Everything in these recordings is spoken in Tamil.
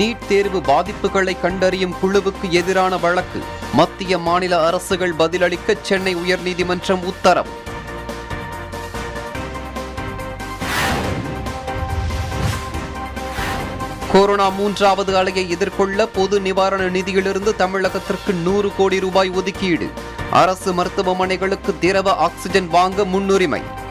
நீட் தேர்வு பாதிப்புகளை கண்டறியும் குழுவுக்கு எதிரான வழக்கு. மத்திய மாநில அரசுகள் பதிலளிக்க சென்னை உயர்நீதிமன்றம் உத்தரவு. கொரோனா மூன்றாவது அலையை எதிர்கொள்ள பொது நிவாரண நிதியிலிருந்து தமிழகத்திற்கு நூறு கோடி ரூபாய் ஒதுக்கீடு. அரசு மருத்துவமனைகளுக்கு திரவ ஆக்சிஜன் வாங்க முன்னுரிமை.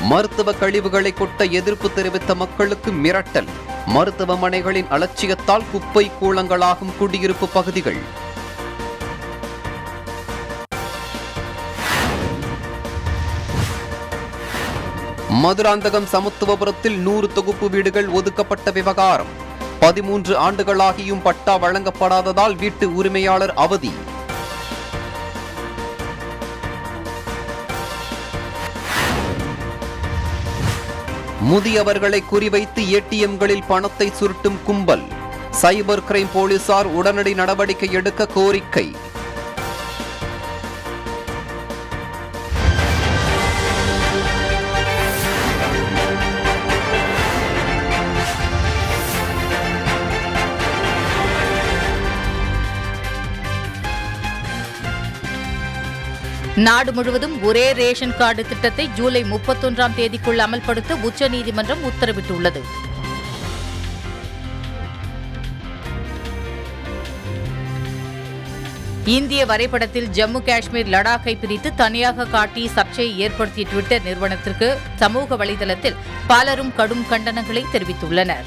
மருத்துவ கழிவுகளை கொட்ட எதிர்ப்பு தெரிவித்த மக்களுக்கு மிரட்டல். மருத்துவமனைகளின் அலட்சியத்தால் குப்பை கூளங்களாகும் குடியிருப்பு பகுதிகள். மதுராந்தகம் சமத்துவபுரத்தில் நூறு தொகுப்பு வீடுகள் ஒதுக்கப்பட்ட விவகாரம். பதிமூன்று ஆண்டுகளாகியும் பட்டா வழங்கப்படாததால் வீட்டு உரிமையாளர் அவதி. முதியவர்களை குறிவைத்து ஏடிஎம்களில் பணத்தை சுருட்டும் கும்பல். சைபர் கிரைம் போலீசார் உடனடி நடவடிக்கை எடுக்க கோரிக்கை. நாடு முழுவதும் ஒரே ரேஷன் கார்டு திட்டத்தை ஜூலை முப்பத்தொன்றாம் தேதிக்குள் அமல்படுத்த உச்சநீதிமன்றம் உத்தரவிட்டுள்ளது. இந்திய வரைபடத்தில் ஜம்மு காஷ்மீர் லடாக்கை பிரித்து தனியாக காட்டி சர்ச்சையை ஏற்படுத்திய ட்விட்டர் நிறுவனத்திற்கு சமூக வலைதளத்தில் பலரும் கடும் கண்டனங்களை தெரிவித்துள்ளனர்.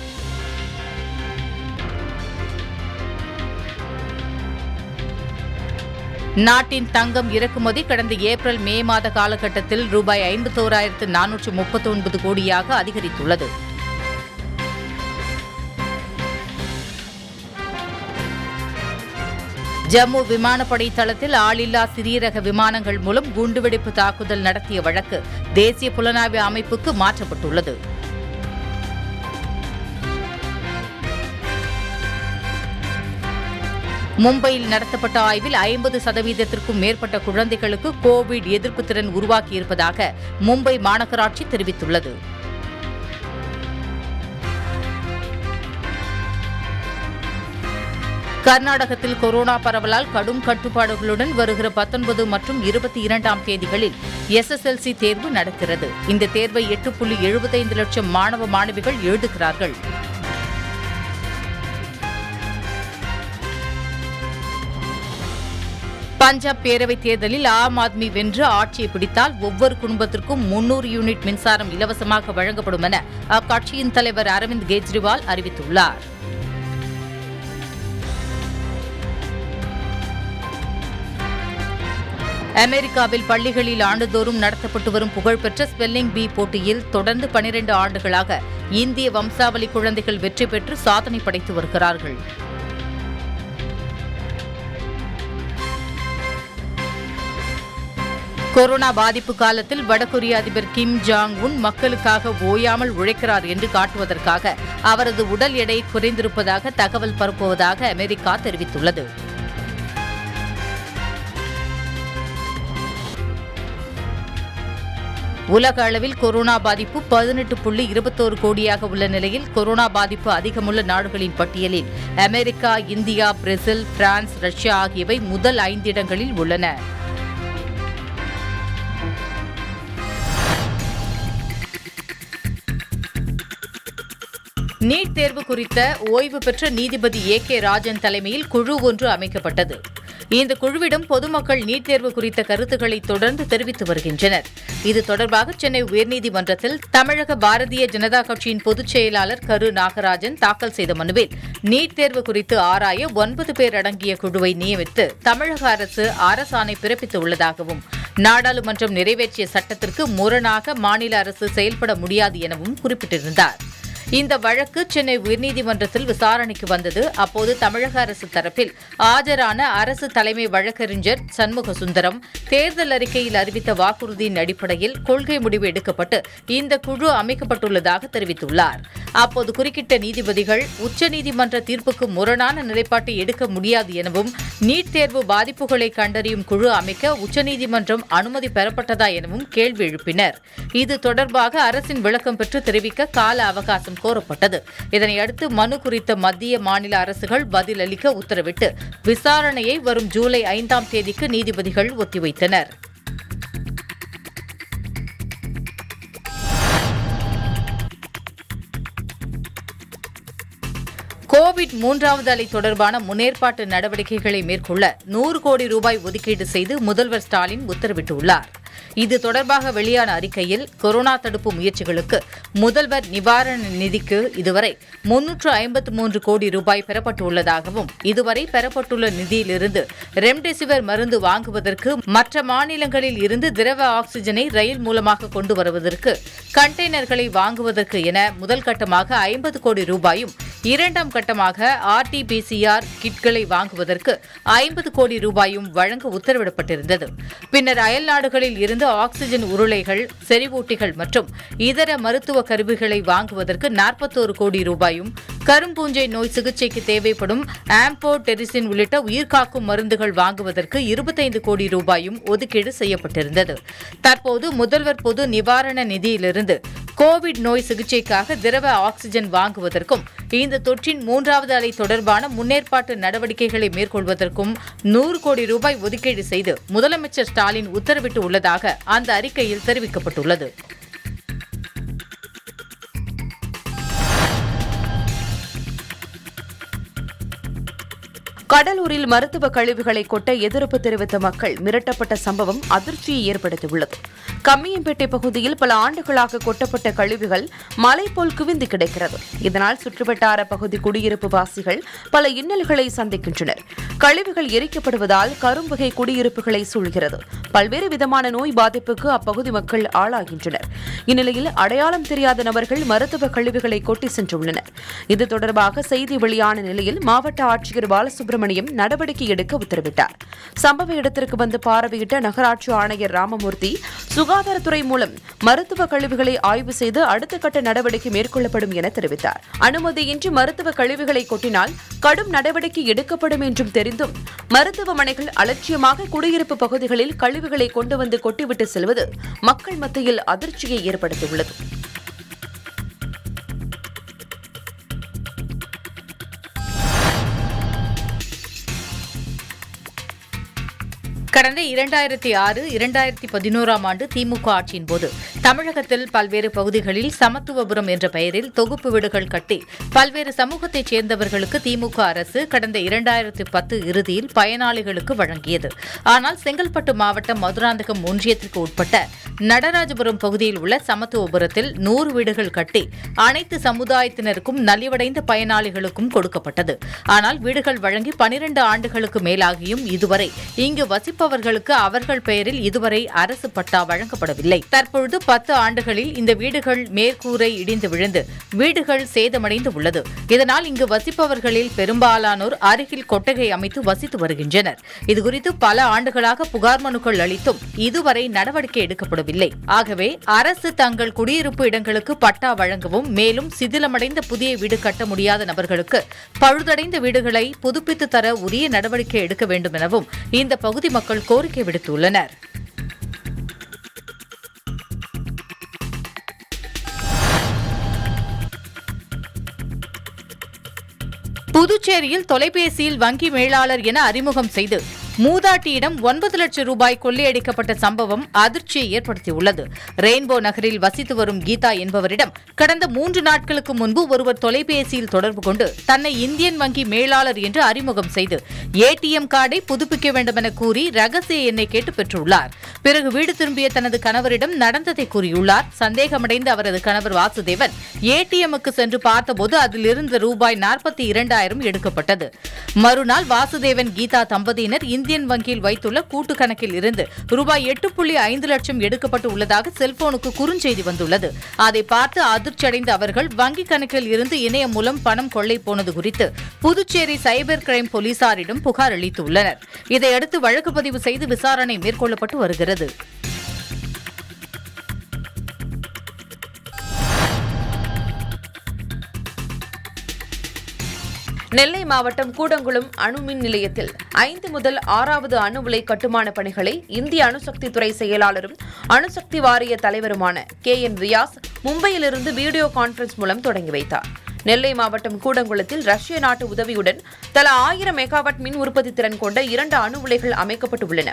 நாட்டின் தங்கம் இறக்குமதி கடந்த ஏப்ரல் மே மாத காலகட்டத்தில் ரூபாய் ஐம்பத்தோராயிரத்து நானூற்று முப்பத்தொன்பது கோடியாக அதிகரித்துள்ளது. ஜம்மு விமானப்படை தளத்தில் ஆளில்லா சிறிய ரக விமானங்கள் மூலம் குண்டுவெடிப்பு தாக்குதல் நடத்திய வழக்கு தேசிய புலனாய்வு அமைப்புக்கு மாற்றப்பட்டுள்ளது. மும்பையில் நடத்தப்பட்ட ஆய்வில் ஐம்பது சதவீதத்திற்கும் மேற்பட்ட குழந்தைகளுக்கு கோவிட் எதிர்ப்பு திறன் உருவாக்கியிருப்பதாக மும்பை மாநகராட்சி தெரிவித்துள்ளது. கர்நாடகத்தில் கொரோனா பரவலால் கடும் கட்டுப்பாடுகளுடன் வருகிற பத்தொன்பது மற்றும் இருபத்தி இரண்டாம் தேதிகளில் எஸ்எஸ்எல்சி தேர்வு நடக்கிறது. இந்த தேர்வை எட்டு புள்ளி எழுபத்தைந்து லட்சம் மாணவ மாணவிகள் எழுதுகிறார்கள் பஞ்சாப் பேரவைத் தேர்தலில் ஆம் ஆத்மி வென்று ஆட்சியை பிடித்தால் ஒவ்வொரு குடும்பத்திற்கும் முன்னூறு யூனிட் மின்சாரம் இலவசமாக வழங்கப்படும் என அக்கட்சியின் தலைவர் அரவிந்த் கெஜ்ரிவால் அறிவித்துள்ளார். அமெரிக்காவில் பள்ளிகளில் ஆண்டுதோறும் நடத்தப்பட்டு வரும் புகழ்பெற்ற ஸ்பெல்லிங் பி போட்டியில் தொடர்ந்து பனிரெண்டு ஆண்டுகளாக இந்திய வம்சாவளி குழந்தைகள் வெற்றி பெற்று சாதனை படைத்து வருகிறார்கள். கொரோனா பாதிப்பு காலத்தில் வடகொரிய அதிபர் கிம் ஜாங் உன் மக்களுக்காக ஓயாமல் உழைக்கிறார் என்று காட்டுவதற்காக அவரது உடல் எடை குறைந்திருப்பதாக தகவல் பரப்புவதாக அமெரிக்கா தெரிவித்துள்ளது. உலக அளவில் கொரோனா பாதிப்பு பதினெட்டு புள்ளி இருபத்தோரு கோடியாக உள்ள நிலையில் கொரோனா பாதிப்பு அதிகமுள்ள நாடுகளின் பட்டியலில் America India Brazil France Russia ஆகியவை முதல் ஐந்து இடங்களில் உள்ளன. நீட் தேர்வு குறித்த ஓய்வு பெற்ற நீதிபதி ஏ கே ராஜன் தலைமையில் குழு ஒன்று அமைக்கப்பட்டது. இந்த குழுவிடம் பொதுமக்கள் நீட் தேர்வு குறித்த கருத்துக்களை தொடர்ந்து தெரிவித்து வருகின்றனர். இது தொடர்பாக சென்னை உயர்நீதிமன்றத்தில் தமிழக பாரதிய ஜனதா கட்சியின் பொதுச் செயலாளர் கரு நாகராஜன் தாக்கல் செய்த மனுவில் நீட் தேர்வு குறித்து ஆராய ஒன்பது பேர் அடங்கிய குழுவை நியமித்து தமிழக அரசு அரசாணை பிறப்பித்துள்ளதாகவும் நாடாளுமன்றம் நிறைவேற்றிய சட்டத்திற்கு முரணாக மாநில அரசு செயல்பட முடியாது எனவும் குறிப்பிட்டிருந்தார். இந்த வழக்கு சென்னை உயர்நீதிமன்றத்தில் விசாரணைக்கு வந்தது. அப்போது தமிழக அரசு தரப்பில் ஆஜரான அரசு தலைமை வழக்கறிஞர் சண்முக சுந்தரம் தேர்தல் அறிக்கையில் அறிவித்த வாக்குறுதியின் அடிப்படையில் கொள்கை முடிவு எடுக்கப்பட்டு இந்த குழு அமைக்கப்பட்டுள்ளதாக தெரிவித்துள்ளார். அப்போது குறுக்கிட்ட நீதிபதிகள் உச்சநீதிமன்ற தீர்ப்புக்கு முரணான நிலைப்பாட்டை எடுக்க முடியாது எனவும் நீட் தேர்வு பாதிப்புகளை கண்டறியும் குழு அமைக்க உச்சநீதிமன்றம் அனுமதி பெறப்பட்டதா எனவும் கேள்வி எழுப்பினர். இது தொடர்பாக அரசின் விளக்கம் பெற்று தெரிவிக்க கால அவகாசம் கோரப்பட்டது. இதனையடுத்து மனு குறித்த மத்திய மாநில அரசுகள் பதிலளிக்க உத்தரவிட்டு விசாரணையை வரும் ஜூலை ஐந்தாம் தேதிக்கு நீதிபதிகள் ஒத்திவைத்தனர். கோவிட் மூன்றாவது அலை தொடர்பான முன்னேற்பாட்டு நடவடிக்கைகளை மேற்கொள்ள நூறு கோடி ரூபாய் ஒதுக்கீடு செய்து முதல்வர் ஸ்டாலின் உத்தரவிட்டுள்ளார். இது தொடர்பாக வெளியான அறிக்கையில் கொரோனா தடுப்பு முயற்சிகளுக்கு முதல்வர் நிவாரண நிதிக்கு இதுவரை முன்னூற்று ஐம்பத்து மூன்று கோடி ரூபாய் பெறப்பட்டுள்ளதாகவும் இதுவரை பெறப்பட்டுள்ள நிதியிலிருந்து ரெம்டெசிவிர் மருந்து வாங்குவதற்கு மற்ற மாநிலங்களில் இருந்து திரவ ஆக்சிஜனை ரயில் மூலமாக கொண்டு வருவதற்கு கண்டெய்னர்களை வாங்குவதற்கு என முதல் கட்டமாக ஐம்பது கோடி ரூபாயும் இரண்டாம் கட்டமாக ஆர்டிபிசிஆர் கிட்களை வாங்குவதற்கு ஐம்பது கோடி ரூபாயும் வழங்க உத்தரவிடப்பட்டிருந்தது. பின்னர் அயல் நாடுகளில் இருந்து ஆக்சிஜன் உருளைகள் செறிவூட்டிகள் மற்றும் இதர மருத்துவ கருவிகளை வாங்குவதற்கு நாற்பத்தோரு கோடி ரூபாயும் கரும்பூஞ்சை நோய் சிகிச்சைக்கு தேவைப்படும் ஆம்போ டெரிசின் உள்ளிட்ட உயிர்காக்கும் மருந்துகள் வாங்குவதற்கு இருபத்தைந்து கோடி ரூபாயும் ஒதுக்கீடு செய்யப்பட்டிருந்தது. தற்போது முதல்வர் பொது நிவாரண நிதியிலிருந்து கோவிட் நோய் சிகிச்சைக்காக திரவ ஆக்சிஜன் வாங்குவதற்கும் இந்த தொற்றின் மூன்றாவது அலை தொடர்பான முன்னேற்பாட்டு நடவடிக்கைகளை மேற்கொள்வதற்கும் நூறு கோடி ரூபாய் ஒதுக்கீடு செய்து முதலமைச்சர் ஸ்டாலின் உத்தரவிட்டு உள்ளதாக அந்த அறிக்கையில் தெரிவிக்கப்பட்டுள்ளது. கடலூரில் மருத்துவ கழிவுகளை கொட்ட எதிர்ப்பு தெரிவித்த மக்கள் மிரட்டப்பட்ட சம்பவம் அதிர்ச்சியை ஏற்படுத்தியுள்ளது. கம்மியம்பேட்டை பகுதியில் பல ஆண்டுகளாக கொட்டப்பட்ட கழிவுகள் மலை போல் குவிந்து கிடக்கிறது. இதனால் சுற்றுவட்டார பகுதி குடியிருப்பு வாசிகள் பல இன்னல்களை சந்திக்கின்றனர். கழிவுகள் எரிக்கப்படுவதால் கரும்புகை குடியிருப்புகளை சூழ்கிறது. பல்வேறு விதமான நோய் பாதிப்புக்கு அப்பகுதி மக்கள் ஆளாகின்றனர். இந்நிலையில் அடையாளம் தெரியாத நபர்கள் மருத்துவ கழிவுகளை கொட்டி சென்றுள்ளனர். இது தொடர்பாக செய்தி வெளியான நிலையில் மாவட்ட ஆட்சியர் சுப்பிரமணியம் நடவடிக்கை எடுக்க உத்தரவிட்டார். சம்பவ இடத்திற்கு வந்து பார்வையிட்ட நகராட்சி ஆணையர் ராமமூர்த்தி சுகாதாரத்துறை மூலம் மருத்துவ கழிவுகளை ஆய்வு செய்து அடுத்த கட்ட நடவடிக்கை மேற்கொள்ளப்படும் என தெரிவித்தார். அனுமதியின்றி மருத்துவ கழிவுகளை கொட்டினால் கடும் நடவடிக்கை எடுக்கப்படும் என்றும் தெரிந்தும் மருத்துவமனைகள் அலட்சியமாக குடியிருப்பு பகுதிகளில் கழிவுகளை கொண்டு வந்து கொட்டிவிட்டு செல்வது மக்கள் மத்தியில் அதிர்ச்சியை ஏற்படுத்தியுள்ளது. கடந்த இரண்டாயிரத்தி ஆறு இரண்டாயிரத்தி பதினோராம் ஆண்டு திமுக ஆட்சியின் போது தமிழகத்தில் பல்வேறு பகுதிகளில் சமத்துவபுரம் என்ற பெயரில் தொகுப்பு வீடுகள் கட்டி பல்வேறு சமூகத்தைச் சேர்ந்தவர்களுக்கு திமுக அரசு கடந்த இரண்டாயிரத்தி பத்து இறுதியில் பயனாளிகளுக்கு வழங்கியது. ஆனால் செங்கல்பட்டு மாவட்டம் மதுராந்தகம் ஒன்றியத்திற்கு உட்பட்ட நடராஜபுரம் பகுதியில் உள்ள சமத்துவபுரத்தில் நூறு வீடுகள் கட்டி அனைத்து சமுதாயத்தினருக்கும் நலிவடைந்த பயனாளிகளுக்கும் கொடுக்கப்பட்டது. ஆனால் வீடுகள் வழங்கி பனிரண்டு ஆண்டுகளுக்கு மேலாகியும் இதுவரை இங்கு வசிப்பவர்களுக்கு அவர்கள் பெயரில் இதுவரை அரசு பட்டா வழங்கப்படவில்லை. தற்பொழுது பத்து ஆண்டுகளில் இந்த வீடுகள் மேற்கூரை இடிந்து விழுந்து வீடுகள் சேதமடைந்து உள்ளது. இதனால் இங்கு வசிப்பவர்களில் பெரும்பாலானோர் அருகில் கொட்டகை அமைத்து வசித்து வருகின்றனர். இதுகுறித்து பல ஆண்டுகளாக புகார் மனுக்கள் அளித்தும் இதுவரை நடவடிக்கை எடுக்கப்படவில்லை. ஆகவே அரசு தங்கள் குடியிருப்பு இடங்களுக்கு பட்டா வழங்கவும் மேலும் சிதிலமடைந்த புதிய வீடு கட்ட முடியாத நபர்களுக்கு பழுதடைந்த வீடுகளை புதுப்பித்து தர உரிய நடவடிக்கை எடுக்க வேண்டும் எனவும் இந்த பகுதி மக்கள் கோரிக்கை விடுத்துள்ளனர். புதுச்சேரியில் தொலைபேசியில் வங்கி மேலாளர் என அறிமுகம் செய்து மூதாட்டியிடம் ஒன்பது லட்சம் ரூபாய் கொள்ளையடிக்கப்பட்ட சம்பவம் அதிர்ச்சியை ஏற்படுத்தியுள்ளது. ரெயின்போ நகரில் வசித்து வரும் கீதா என்பவரிடம் கடந்த மூன்று நாட்களுக்கு முன்பு ஒருவர் தொலைபேசியில் தொடர்பு கொண்டு தன்னை இந்தியன் வங்கி மேலாளர் என்று அறிமுகம் செய்து ஏடிஎம் கார்டை புதுப்பிக்க வேண்டும் என கூறி ரகசிய எண்ணை கேட்டு பெற்றுள்ளார். பிறகு வீடு திரும்பிய தனது கணவரிடம் நடந்ததை கூறியுள்ளார். சந்தேகமடைந்த அவரது கணவர் வாசுதேவன் ஏடிஎம்முக்கு சென்று பார்த்தபோது அதில் இருந்த ரூபாய் நாற்பத்தி இரண்டாயிரம் எடுக்கப்பட்டது. மறுநாள் வாசுதேவன் கீதா தம்பதியினர் இந்தியன் வங்கியில் வைத்துள்ள கூட்டு கணக்கில் இருந்து ரூபாய் எட்டு புள்ளி ஐந்து லட்சம் எடுக்கப்பட்டு உள்ளதாக செல்போனுக்கு குறுஞ்செய்தி வந்துள்ளது. அதை பார்த்து அதிர்ச்சியடைந்த அவர்கள் வங்கி கணக்கில் இருந்து இணையம் மூலம் பணம் கொள்ளை போனது குறித்து புதுச்சேரி சைபர் கிரைம் போலீசாரிடம் புகார் அளித்துள்ளனர். இதையடுத்து வழக்கு பதிவு செய்து விசாரணை மேற்கொள்ளப்பட்டு வருகிறது. நெல்லை மாவட்டம் கூடங்குளம் அணு மின் நிலையத்தில் ஐந்து முதல் ஆறாவது அணு உலை கட்டுமான பணிகளை இந்திய அணுசக்தி துறை செயலாளரும் அணுசக்தி வாரிய தலைவருமான கே என் ரியாஸ் மும்பையிலிருந்து வீடியோ கான்பரன்ஸ் மூலம் தொடங்கி வைத்தார். நெல்லை மாவட்டம் கூடங்குளத்தில் ரஷ்ய நாட்டு உதவியுடன் தலா ஆயிரம் மெகாவாட் மின் உற்பத்தி திறன் கொண்ட இரண்டு அணு உலைகள் அமைக்கப்பட்டு உள்ளன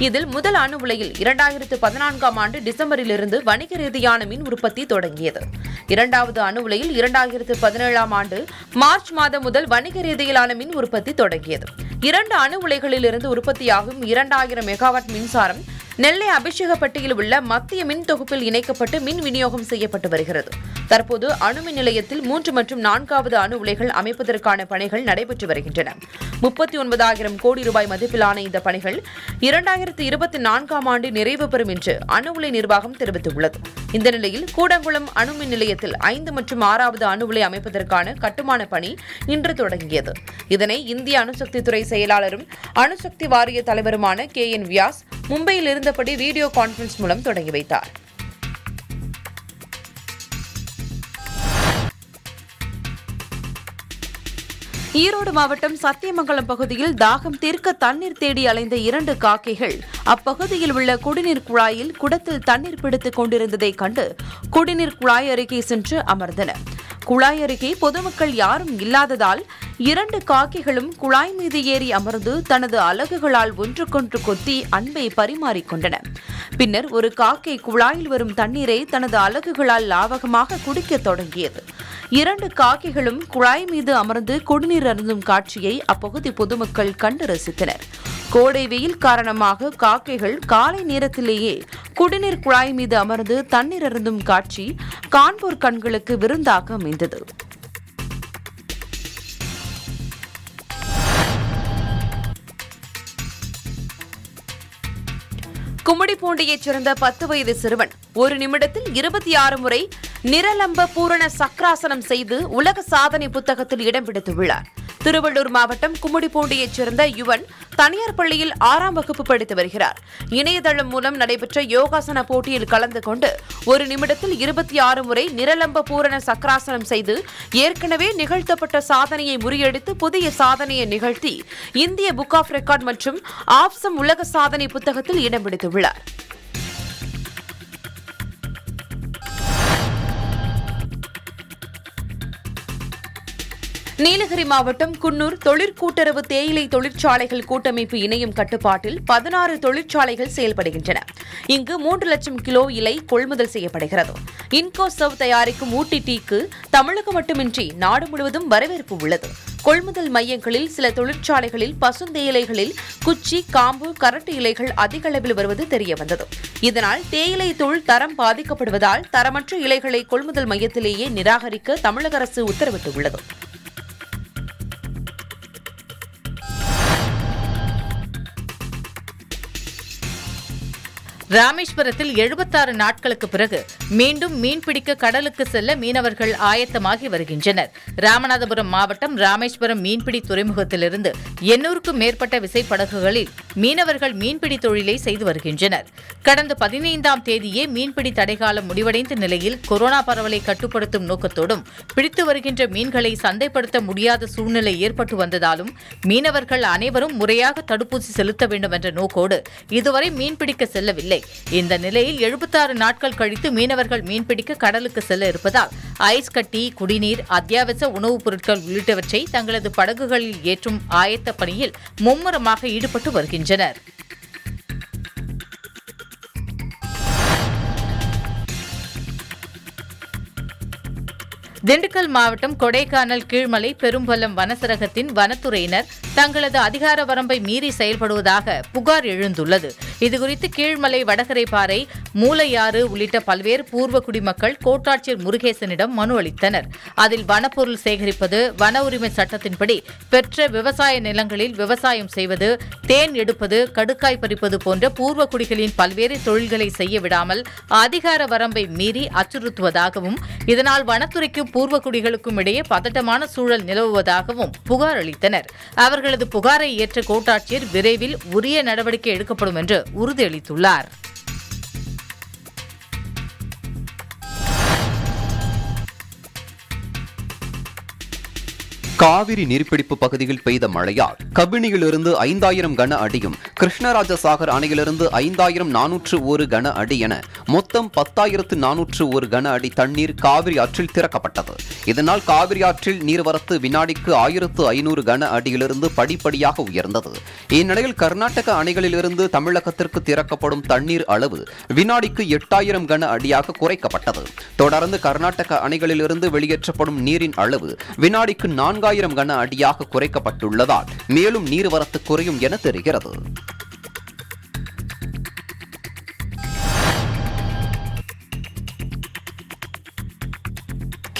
இதில் முதல் அணு உலையில் இரண்டாயிரத்து பதினான்காம் ஆண்டு டிசம்பரிலிருந்து வணிக ரீதியான மின் உற்பத்தி தொடங்கியது. இரண்டாவது அணு உலையில் இரண்டாயிரத்து பதினேழாம் ஆண்டு மார்ச் மாதம் முதல் வணிக ரீதியிலான மின் உற்பத்தி தொடங்கியது. இரண்டு அணு உலைகளிலிருந்து உற்பத்தியாகும் இரண்டாயிரம் மெகாவாட் மின்சாரம் நெல்லை அபிஷேகப்பட்டியில் உள்ள மத்திய மின் தொகுப்பில் இணைக்கப்பட்டு மின் விநியோகம் செய்யப்பட்டு வருகிறது. தற்போது அணுமின் நிலையத்தில் மூன்று மற்றும் நான்காவது அணு உலைகள் அமைப்பதற்கான பணிகள் நடைபெற்று வருகின்றன. முப்பத்தி ஒன்பதாயிரம் கோடி ரூபாய் மதிப்பிலான இந்த பணிகள் இரண்டாயிரத்து இருபத்தி நான்காம் ஆண்டு நிறைவு பெறும் என்று அணு உலை நிர்வாகம் தெரிவித்துள்ளது. இந்த நிலையில் கூடங்குளம் அணுமின் நிலையத்தில் ஐந்து மற்றும் ஆறாவது அணு உலை அமைப்பதற்கான கட்டுமான பணி இன்று தொடங்கியது. இதனை இந்திய அணுசக்தி துறை செயலாளரும் அணுசக்தி வாரிய தலைவருமான கே என் வியாஸ் மும்பையில் இருந்தபடி வீடியோ கான்பரன்ஸ் மூலம் தொடங்கி வைத்தார். ஈரோடு மாவட்டம் சத்தியமங்கலம் பகுதியில் தாகம் தீர்க்க தண்ணீர் தேடி அலைந்த இரண்டு காக்கைகள். அப்பகுதியில் உள்ள குடிநீர் குழாயில் குடத்தில் தண்ணீர் பிடித்துக் கொண்டிருந்ததை கண்டு குடிநீர் குழாய் அருகே சென்று அமர்ந்தன குழாய் அருகே பொதுமக்கள் யாரும் இல்லாததால் இரண்டு காக்கைகளும் குழாய் மீது ஏறி அமர்ந்து தனது அலகுகளால் ஒன்றுக்கொன்று கொத்தி அன்பை பரிமாறிக்கொண்டன பின்னர் ஒரு காக்கை குழாயில் வரும் தண்ணீரை தனது அலகுகளால் லாவகமாக குடிக்கத் தொடங்கியது. இரண்டு காக்கைகளும் குழாய் மீது அமர்ந்து குடிநீர் அருந்தும் காட்சியை அப்பகுதி பொதுமக்கள் கண்டு ரசித்தனர். கோடை வெயில் காரணமாக காக்கைகள் காலை நேரத்திலேயே குடிநீர் குழாய் மீது அமர்ந்து தண்ணீர் அருந்தும் காட்சி காண்போர் கண்களுக்கு விருந்தாக அமைந்தது. கும்மிடிப்பூண்டியைச் சேர்ந்த பத்து வயது சிறுவன் ஒரு நிமிடத்தில் இருபத்தி ஆறு முறை நிரலம்ப பூரண சக்ராசனம் செய்து உலக சாதனை புத்தகத்தில் இடம் பிடித்துள்ளார் திருவள்ளூர் மாவட்டம் கும்மிடிப்பூண்டியைச் சேர்ந்த யுவன் தனியார் பள்ளியில் ஆறாம் வகுப்பு படித்து வருகிறார். இணையதளம் மூலம் நடைபெற்ற யோகாசன போட்டியில் கலந்து கொண்டு ஒரு நிமிடத்தில் இருபத்தி ஆறு முறை நிரலம்ப பூரண சக்ராசனம் செய்து ஏற்கனவே நிகழ்த்தப்பட்ட சாதனையை முறியடித்து புதிய சாதனையை நிகழ்த்தி இந்திய புக் ஆஃப் ரெக்கார்ட் மற்றும் ஆப்சம் உலக சாதனை புத்தகத்தில் இடம் பிடித்துள்ளார் hablar. நீலகிரி மாவட்டம் குன்னூர் தொழிற்கூட்டுறவு தேயிலை தொழிற்சாலைகள் கூட்டமைப்பு இணையும் கட்டுப்பாட்டில் பதினாறு தொழிற்சாலைகள் செயல்படுகின்றன. இங்கு மூன்று லட்சம் கிலோ இலை கொள்முதல் செய்யப்படுகிறது. இன்கோ சவ் தயாரிக்கும் ஊட்டி டீக்கு தமிழகம் மட்டுமின்றி நாடு முழுவதும் வரவேற்பு உள்ளது. கொள்முதல் மையங்களில் சில தொழிற்சாலைகளில் பசுந்தேயிலைகளில் குச்சி காம்பு கரட்டு இலைகள் அதிக அளவில் வருவது தெரியவந்தது. இதனால் தேயிலை தொழில் தரம் பாதிக்கப்படுவதால் தரமற்ற இலைகளை கொள்முதல் மையத்திலேயே நிராகரிக்க தமிழக அரசு உத்தரவிட்டுள்ளது. ராமேஸ்வரத்தில் எழுபத்தாறு நாட்களுக்கு பிறகு மீண்டும் மீன்பிடிக்க கடலுக்கு செல்ல மீனவர்கள் ஆயத்தமாகி வருகின்றனர். ராமநாதபுரம் மாவட்டம் ராமேஸ்வரம் மீன்பிடி துறைமுகத்திலிருந்து எண்ணூறுக்கும் மேற்பட்ட விசைப்படகுகளில் மீனவர்கள் மீன்பிடி தொழிலை செய்து வருகின்றனர். கடந்த பதினைந்தாம் தேதியே மீன்பிடி தடைகாலம் முடிவடைந்த நிலையில் கொரோனா பரவலை கட்டுப்படுத்தும் நோக்கத்தோடும் பிடித்து வருகின்ற மீன்களை சந்தைப்படுத்த முடியாத சூழ்நிலை ஏற்பட்டு வந்ததாலும் மீனவர்கள் அனைவரும் முறையாக தடுப்பூசி செலுத்த வேண்டும் என்ற நோக்கோடு இதுவரை மீன்பிடிக்க செல்லவில்லை. இல்லை இந்த நிலையில் எழுபத்தாறு நாட்கள் கழித்து மீனவர்கள் மீன்பிடிக்க கடலுக்கு செல்ல இருப்பதால் ஐஸ் கட்டி குடிநீர் அத்தியாவசிய உணவுப் பொருட்கள் உள்ளிட்டவற்றை தங்களது படகுகளில் ஏற்றும் ஆயத்த பணியில் மும்முரமாக ஈடுபட்டு வருகின்றனர். திண்டுக்கல் மாவட்டம் கொடைக்கானல் கீழ்மலை பெரும்பலம் வனசரகத்தின் வனத்துறையினர் தங்களது அதிகார வரம்பை மீறி செயல்படுவதாக புகார் எழுந்துள்ளது. இதுகுறித்து கீழ்மலை வடகரைப்பாறை மூலையாறு உள்ளிட்ட பல்வேறு பூர்வ குடிமக்கள் கோட்டாட்சியர் முருகேசனிடம் மனு அளித்தனர். அதில் வனப்பொருள் சேகரிப்பது வன உரிமை சட்டத்தின்படி பெற்ற விவசாய நிலங்களில் விவசாயம் செய்வது தேன் எடுப்பது கடுக்காய் பறிப்பது போன்ற பூர்வ குடிகளின் பல்வேறு தொழில்களை செய்ய விடாமல் அதிகார வரம்பை மீறி அச்சுறுத்துவதாகவும் இதனால் வனத்துறைக்கும் பூர்வ குடிகளுக்கும் இடையே பதட்டமான சூழல் நிலவுவதாகவும் புகார் அளித்தனர். அவர்களது புகாரை ஏற்ற கோட்டாட்சியர் விரைவில் உரிய நடவடிக்கை எடுக்கப்படும் என்று உறுதியளித்துள்ளார் காவிரி நீர்பிடிப்பு பகுதியில் பெய்த மழையால் கபினியிலிருந்து ஐந்தாயிரம் கன அடியும் கிருஷ்ணராஜசாகர் அணையிலிருந்து ஐந்தாயிரம் நானூற்று ஒரு கன அடி என மொத்தம் பத்தாயிரத்து நானூற்று ஒரு கன அடி தண்ணீர் காவிரி ஆற்றில் திறக்கப்பட்டது. இதனால் காவிரி ஆற்றில் நீர்வரத்து வினாடிக்கு ஆயிரத்து ஐநூறு கன அடியிலிருந்து படிப்படியாக உயர்ந்தது. இந்நிலையில் கர்நாடக அணைகளிலிருந்து தமிழகத்திற்கு திறக்கப்படும் தண்ணீர் அளவு வினாடிக்கு எட்டாயிரம் கன அடியாக குறைக்கப்பட்டது. தொடர்ந்து கர்நாடக அணைகளிலிருந்து வெளியேற்றப்படும் நீரின் அளவு வினாடிக்கு நான்காயிரம் கன அடியாக குறைக்கப்பட்டுள்ளதால் மேலும் நீர்வரத்து குறையும் என தெரிகிறது.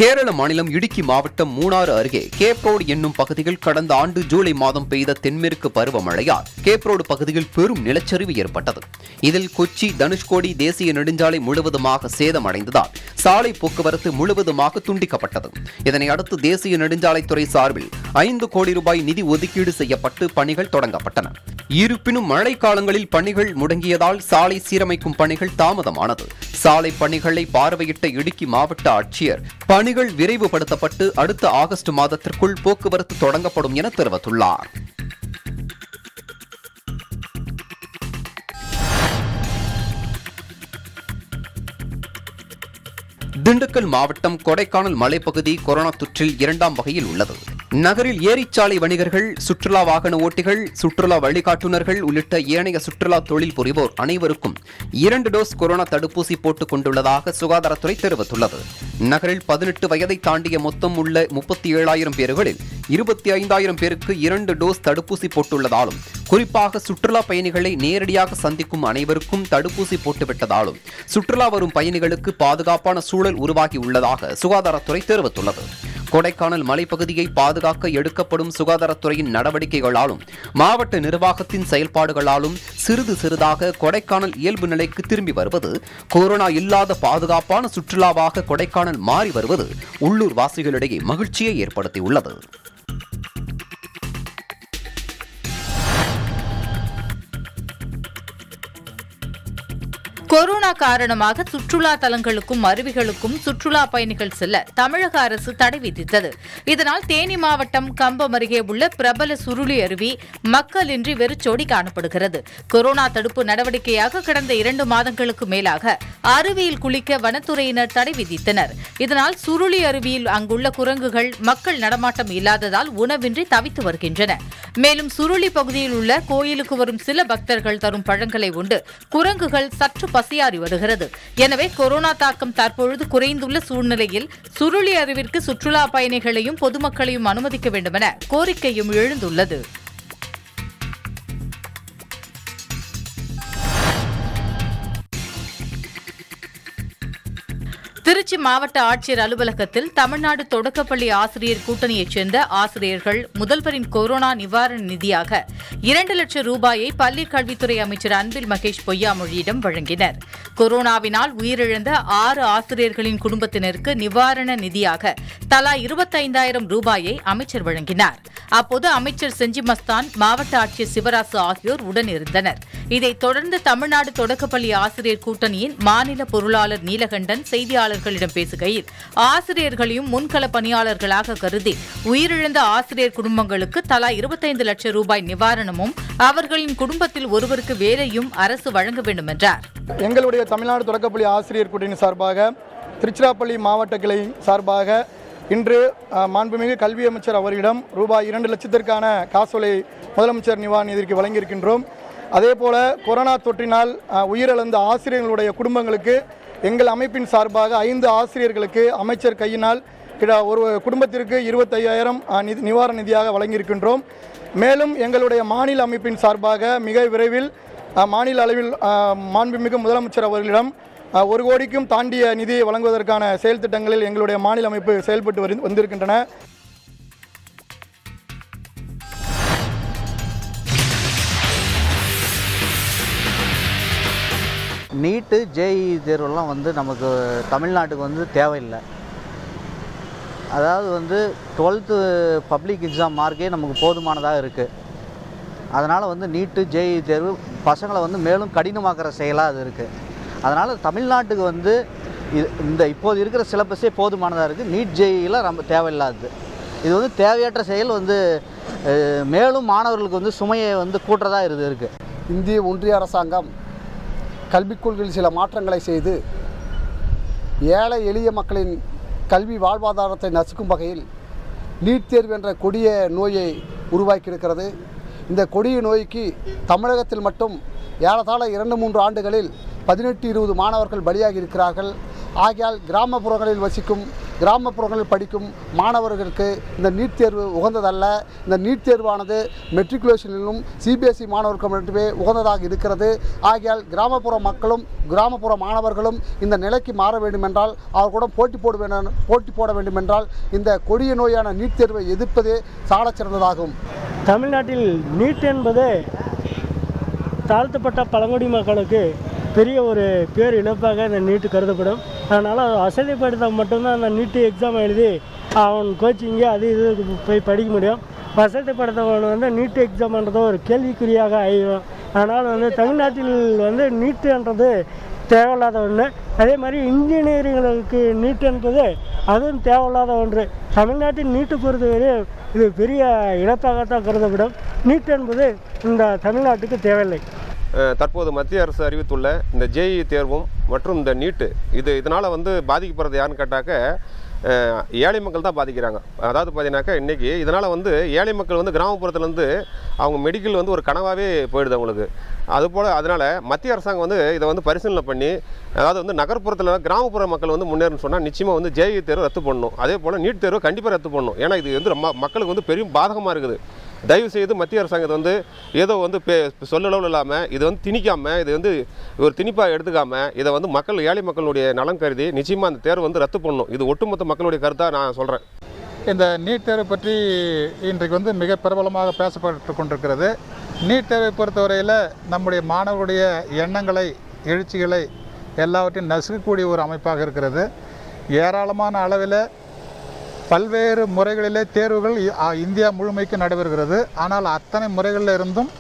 கேரள மாநிலம் இடுக்கி மாவட்டம் மூணாறு அருகே கேப்ரோடு என்னும் பகுதியில் கடந்த ஆண்டு ஜூலை மாதம் பெய்த தென்மேற்கு பருவமழையால் கேப்ரோடு பகுதியில் பெரும் நிலச்சரிவு ஏற்பட்டது. இதில் கொச்சி தனுஷ்கோடி தேசிய நெடுஞ்சாலை முழுவதுமாக சேதமடைந்ததால் சாலை போக்குவரத்து முழுவதுமாக துண்டிக்கப்பட்டது. இதனை அடுத்து தேசிய நெடுஞ்சாலைத்துறை சார்பில் ஐந்து கோடி ரூபாய் நிதி ஒதுக்கீடு செய்யப்பட்டு பணிகள் தொடங்கப்பட்டன. இருப்பினும் மழை காலங்களில் பணிகள் முடங்கியதால் சாலை சீரமைக்கும் பணிகள் தாமதமானது. சாலை பணிகளை பார்வையிட்ட இடுக்கி மாவட்ட ஆட்சியர் பணி பணிகள் விரைவுபடுத்தப்பட்டு அடுத்த ஆகஸ்ட் மாதத்திற்குள் போக்குவரத்து தொடங்கப்படும் என தெரிவித்துள்ளார். திண்டுக்கல் மாவட்டம் கொடைக்கானல் மலைப்பகுதி கொரோனா தொற்றில் இரண்டாம் வகையில் உள்ளது. நகரில் ஏரிச்சாலை வணிகர்கள் சுற்றுலா வாகன ஓட்டிகள் சுற்றுலா வழிகாட்டுநர்கள் உள்ளிட்ட ஏனைய சுற்றுலா தொழில் புரிவோர் அனைவருக்கும் இரண்டு டோஸ் கொரோனா தடுப்பூசி போட்டுக் கொண்டுள்ளதாக சுகாதாரத்துறை தெரிவித்துள்ளது. நகரில் பதினெட்டு வயதை தாண்டிய மொத்தம் உள்ள முப்பத்தி ஏழாயிரம் பேர்களில் இருபத்தி ஐந்தாயிரம் பேருக்கு இரண்டு டோஸ் தடுப்பூசி போட்டுள்ளதாலும் குறிப்பாக சுற்றுலா பயணிகளை நேரடியாக சந்திக்கும் அனைவருக்கும் தடுப்பூசி போட்டுவிட்டதாலும் சுற்றுலா வரும் பயணிகளுக்கு பாதுகாப்பான சூழல் சூழல் உருவாகியுள்ளதாக சுகாதாரத்துறை தெரிவித்துள்ளது. கொடைக்கானல் மலைப்பகுதியை பாதுகாக்க எடுக்கப்படும் சுகாதாரத்துறையின் நடவடிக்கைகளாலும் மாவட்ட நிர்வாகத்தின் செயல்பாடுகளாலும் சிறிது சிறிதாக கொடைக்கானல் இயல்பு நிலைக்கு திரும்பி வருவது கொரோனா இல்லாத பாதுகாப்பான சுற்றுலாவாக கொடைக்கானல் மாறி வருவது உள்ளூர் வாசிகளிடையே மகிழ்ச்சியை ஏற்படுத்தியுள்ளது. கொரோனா காரணமாக சுற்றுலா தலங்களுக்கும் அருவிகளுக்கும் சுற்றுலா பயணிகள் செல்ல தமிழக அரசு தடை விதித்தது. இதனால் தேனி மாவட்டம் கம்பம் அருகே உள்ள பிரபல சுருளி அருவி மக்களின்றி வெறிச்சோடி காணப்படுகிறது. கொரோனா தடுப்பு நடவடிக்கையாக கடந்த இரண்டு மாதங்களுக்கு மேலாக அருவியில் குளிக்க வனத்துறையினர் தடை விதித்தனர். இதனால் சுருளி அருவியில் அங்குள்ள குரங்குகள் மக்கள் நடமாட்டம் இல்லாததால் உணவின்றி தவித்து வருகின்றன. மேலும் சுருளி பகுதியில் உள்ள கோயிலுக்கு வரும் சில பக்தர்கள் தரும் பழங்களை உண்டு. குரங்குகள் சற்று பசியாறி வருகிறது. எனவே கொரோனா தாக்கம் தற்பொழுது குறைந்துள்ள சூழ்நிலையில் சுருளி அறிவிற்கு சுற்றுலா பயணிகளையும் பொதுமக்களையும் அனுமதிக்க வேண்டுமென கோரிக்கையும் எழுந்துள்ளது. திருச்சி மாவட்ட ஆட்சியர் அலுவலகத்தில் தமிழ்நாடு தொடக்கப்பள்ளி ஆசிரியர் கூட்டணியைச் சேர்ந்த ஆசிரியர்கள் முதல்வரின் கொரோனா நிவாரண நிதியாக இரண்டு லட்சம் ரூபாயை பள்ளிக் கல்வித்துறை அமைச்சர் அன்பில் மகேஷ் பொய்யாமொழியிடம் வழங்கினர். கொரோனாவினால் உயிரிழந்த ஆறு ஆசிரியர்களின் குடும்பத்தினருக்கு நிவாரண நிதியாக தலா இருபத்தைந்தாயிரம் ரூபாயை அமைச்சர் வழங்கினார். அப்போது அமைச்சர் செஞ்சி மஸ்தான் மாவட்ட ஆட்சியர் சிவராசு ஆகியோர் உடனிருந்தனர். இதைத் தொடர்ந்து தமிழ்நாடு தொடக்கப்பள்ளி ஆசிரியர் கூட்டணியின் மாநில பொருளாளர் நீலகண்டன் செய்தியாளர் செய்தியாளர்களிடம் பேசுகையில் ஆசிரியர்களையும் முன்கள பணியாளர்களாக கருதி உயிரிழந்த ஆசிரியர் குடும்பங்களுக்கு தலா இருபத்தைந்து லட்சம் ரூபாய் நிவாரணமும் அவர்களின் குடும்பத்தில் ஒருவருக்கு வேலையும் அரசு வழங்க வேண்டும் என்றார் எங்களுடைய தமிழ்நாடு தொடக்கப்பள்ளி ஆசிரியர் கூட்டணி சார்பாக திருச்சிராப்பள்ளி மாவட்ட கிளை சார்பாக இன்று மாண்புமிகு கல்வி அமைச்சர் அவரிடம் ரூபாய் இரண்டு லட்சத்திற்கான காசோலை முதலமைச்சர் நிவாரண நிதிக்கு வழங்கியிருக்கின்றோம். அதே போல கொரோனா தொற்றினால் உயிரிழந்த ஆசிரியர்களுடைய குடும்பங்களுக்கு எங்கள் அமைப்பின் சார்பாக ஐந்து ஆசிரியர்களுக்கு அமைச்சர் கையினால் கிட ஒரு குடும்பத்திற்கு இருபத்தையாயிரம் நிதி நிவாரண நிதியாக வழங்கியிருக்கின்றோம். மேலும் எங்களுடைய மாநில அமைப்பின் சார்பாக மிக விரைவில் மாநில அளவில் மாண்புமிகு முதலமைச்சர் அவர்களிடம் ஒரு கோடிக்கும் தாண்டிய நிதியை வழங்குவதற்கான செயல் திட்டங்களில் எங்களுடைய மாநில அமைப்பு செயல்பட்டு வந்திருக்கின்றன. நீட்டு ஜேஇ தேர்வெல்லாம் வந்து நமக்கு தமிழ்நாட்டுக்கு வந்து தேவையில்லை. அதாவது வந்து டுவெல்த்து பப்ளிக் எக்ஸாம் மார்க்கே நமக்கு போதுமானதாக இருக்குது அதனால் வந்து நீட்டு ஜேஇ தேர்வு பசங்களை வந்து மேலும் கடினமாக்குற செயலாக அது இருக்குது அதனால் தமிழ்நாட்டுக்கு வந்து இது இந்த இப்போது இருக்கிற சிலபஸே போதுமானதாக இருக்குது நீட் ஜேஇலாம் ரொம்ப தேவையில்லாதது. இது வந்து தேவையற்ற செயல் வந்து மேலும் மாணவர்களுக்கு வந்து சுமையை வந்து கூட்டுறதா இது இருக்குது இந்திய ஒன்றிய அரசாங்கம் கல்விக் கொள்கையில் சில மாற்றங்களை செய்து ஏழை எளிய மக்களின் கல்வி வாழ்வாதாரத்தை நசுக்கும் வகையில் நீட் தேர்வு என்ற கொடிய நோயை உருவாக்கியிருக்கிறது. இந்த கொடிய நோய்க்கு தமிழகத்தில் மட்டும் ஏறத்தாழ இரண்டு மூன்று ஆண்டுகளில் பதினெட்டு இருபது மாணவர்கள் பலியாகி இருக்கிறார்கள். ஆகையால் கிராமப்புறங்களில் வசிக்கும் கிராமப்புறங்களில் படிக்கும் மாணவர்களுக்கு இந்த நீட் தேர்வு உகந்ததல்ல. இந்த நீட் தேர்வானது மெட்ரிகுலேஷனிலும் சிபிஎஸ்இ மாணவர்களுக்கு மட்டுமே உகந்ததாக இருக்கிறது. ஆகையால் கிராமப்புற மக்களும் கிராமப்புற மாணவர்களும் இந்த நிலைக்கு மாற வேண்டுமென்றால் அவர் கூட போட்டி போட வேண்டும் போட்டி போட வேண்டுமென்றால் இந்த கொடிய நோயான நீட் தேர்வை எதிர்ப்பதே சாலச்சிறந்ததாகும் தமிழ்நாட்டில் நீட் என்பது தாழ்த்தப்பட்ட பழங்குடி மக்களுக்கு பெரிய ஒரு பேர் இழப்பாக இந்த நீட்டு கருதப்படும். அதனால் வசதிப்படுத்த மட்டும்தான் அந்த நீட்டு எக்ஸாம் எழுதி அவன் கோச்சிங்கு அது இது போய் படிக்க முடியும். வசதிப்படுத்தவன் வந்து நீட்டு எக்ஸாம்ன்றது ஒரு கேள்விக்குறியாக ஆயிடும் அதனால் வந்து தமிழ்நாட்டில் வந்து நீட்டுன்றது தேவையில்லாத ஒன்று அதே மாதிரி இன்ஜினியரிங்களுக்கு நீட் என்பது அதுவும் தேவையில்லாத ஒன்று. தமிழ்நாட்டின் நீட்டு பொறுத்தவரை இது பெரிய இழப்பாகத்தான் கருதப்படும். நீட் என்பது இந்த தமிழ்நாட்டுக்கு தேவையில்லை. தற்போது மத்திய அரசு அறிவித்துள்ள இந்த ஜேஇ தேர்வும் மற்றும் இந்த நீட்டு இது இதனால் வந்து பாதிக்கப்படுறது யாருன்னு கேட்டாக்க ஏழை மக்கள் தான் பாதிக்கிறாங்க. அதாவது பார்த்தீங்கன்னாக்கா இன்றைக்கி இதனால் வந்து ஏழை மக்கள் வந்து கிராமப்புறத்துலேருந்து அவங்க மெடிக்கல் வந்து ஒரு கனவாகவே போயிடுது அவங்களுக்கு. அதுபோல் அதனால் மத்திய அரசாங்கம் வந்து இதை வந்து பரிசீலனை பண்ணி அதாவது வந்து நகர்ப்புறத்தில் கிராமப்புற மக்கள் வந்து முன்னேறணும்னு சொன்னால் நிச்சயமாக வந்து ஜேஇ தேர்வு ரத்து பண்ணணும். அதே போல் நீட் தேர்வு கண்டிப்பாக ரத்து பண்ணணும். ஏன்னா இது வந்து ரொம்ப மக்களுக்கு வந்து பெரிய பாதகமாக இருக்குது. தயவு செய்து மத்திய அரசாங்கத்தை வந்து ஏதோ வந்து பே சொல்லளவில் இல்லாமல் இது வந்து திணிக்காமல் இது வந்து ஒரு திணிப்பாக எடுத்துக்காமல் இதை வந்து மக்கள் ஏழை மக்களுடைய நலன் கருதி நிச்சயமாக அந்த தேர்வு வந்து ரத்து பண்ணணும். இது ஒட்டுமொத்த மக்களுடைய கருத்தாக நான் சொல்கிறேன் இந்த நீட் தேர்வு பற்றி இன்றைக்கு வந்து மிக பிரபலமாக பேசப்பட்டு கொண்டிருக்கிறது. நீட் தேர்வை பொறுத்தவரையில் நம்முடைய மாணவர்களுடைய எண்ணங்களை எழுச்சிகளை எல்லாவற்றையும் நசுக்கக்கூடிய ஒரு அமைப்பாக இருக்கிறது. ஏராளமான அளவில் பல்வேறு முறைகளிலே தேர்வுகள் இ- இந்தியா முழுமைக்கு நடைபெறுகிறது. ஆனால் அத்தனை முறைகளில் இருந்தும்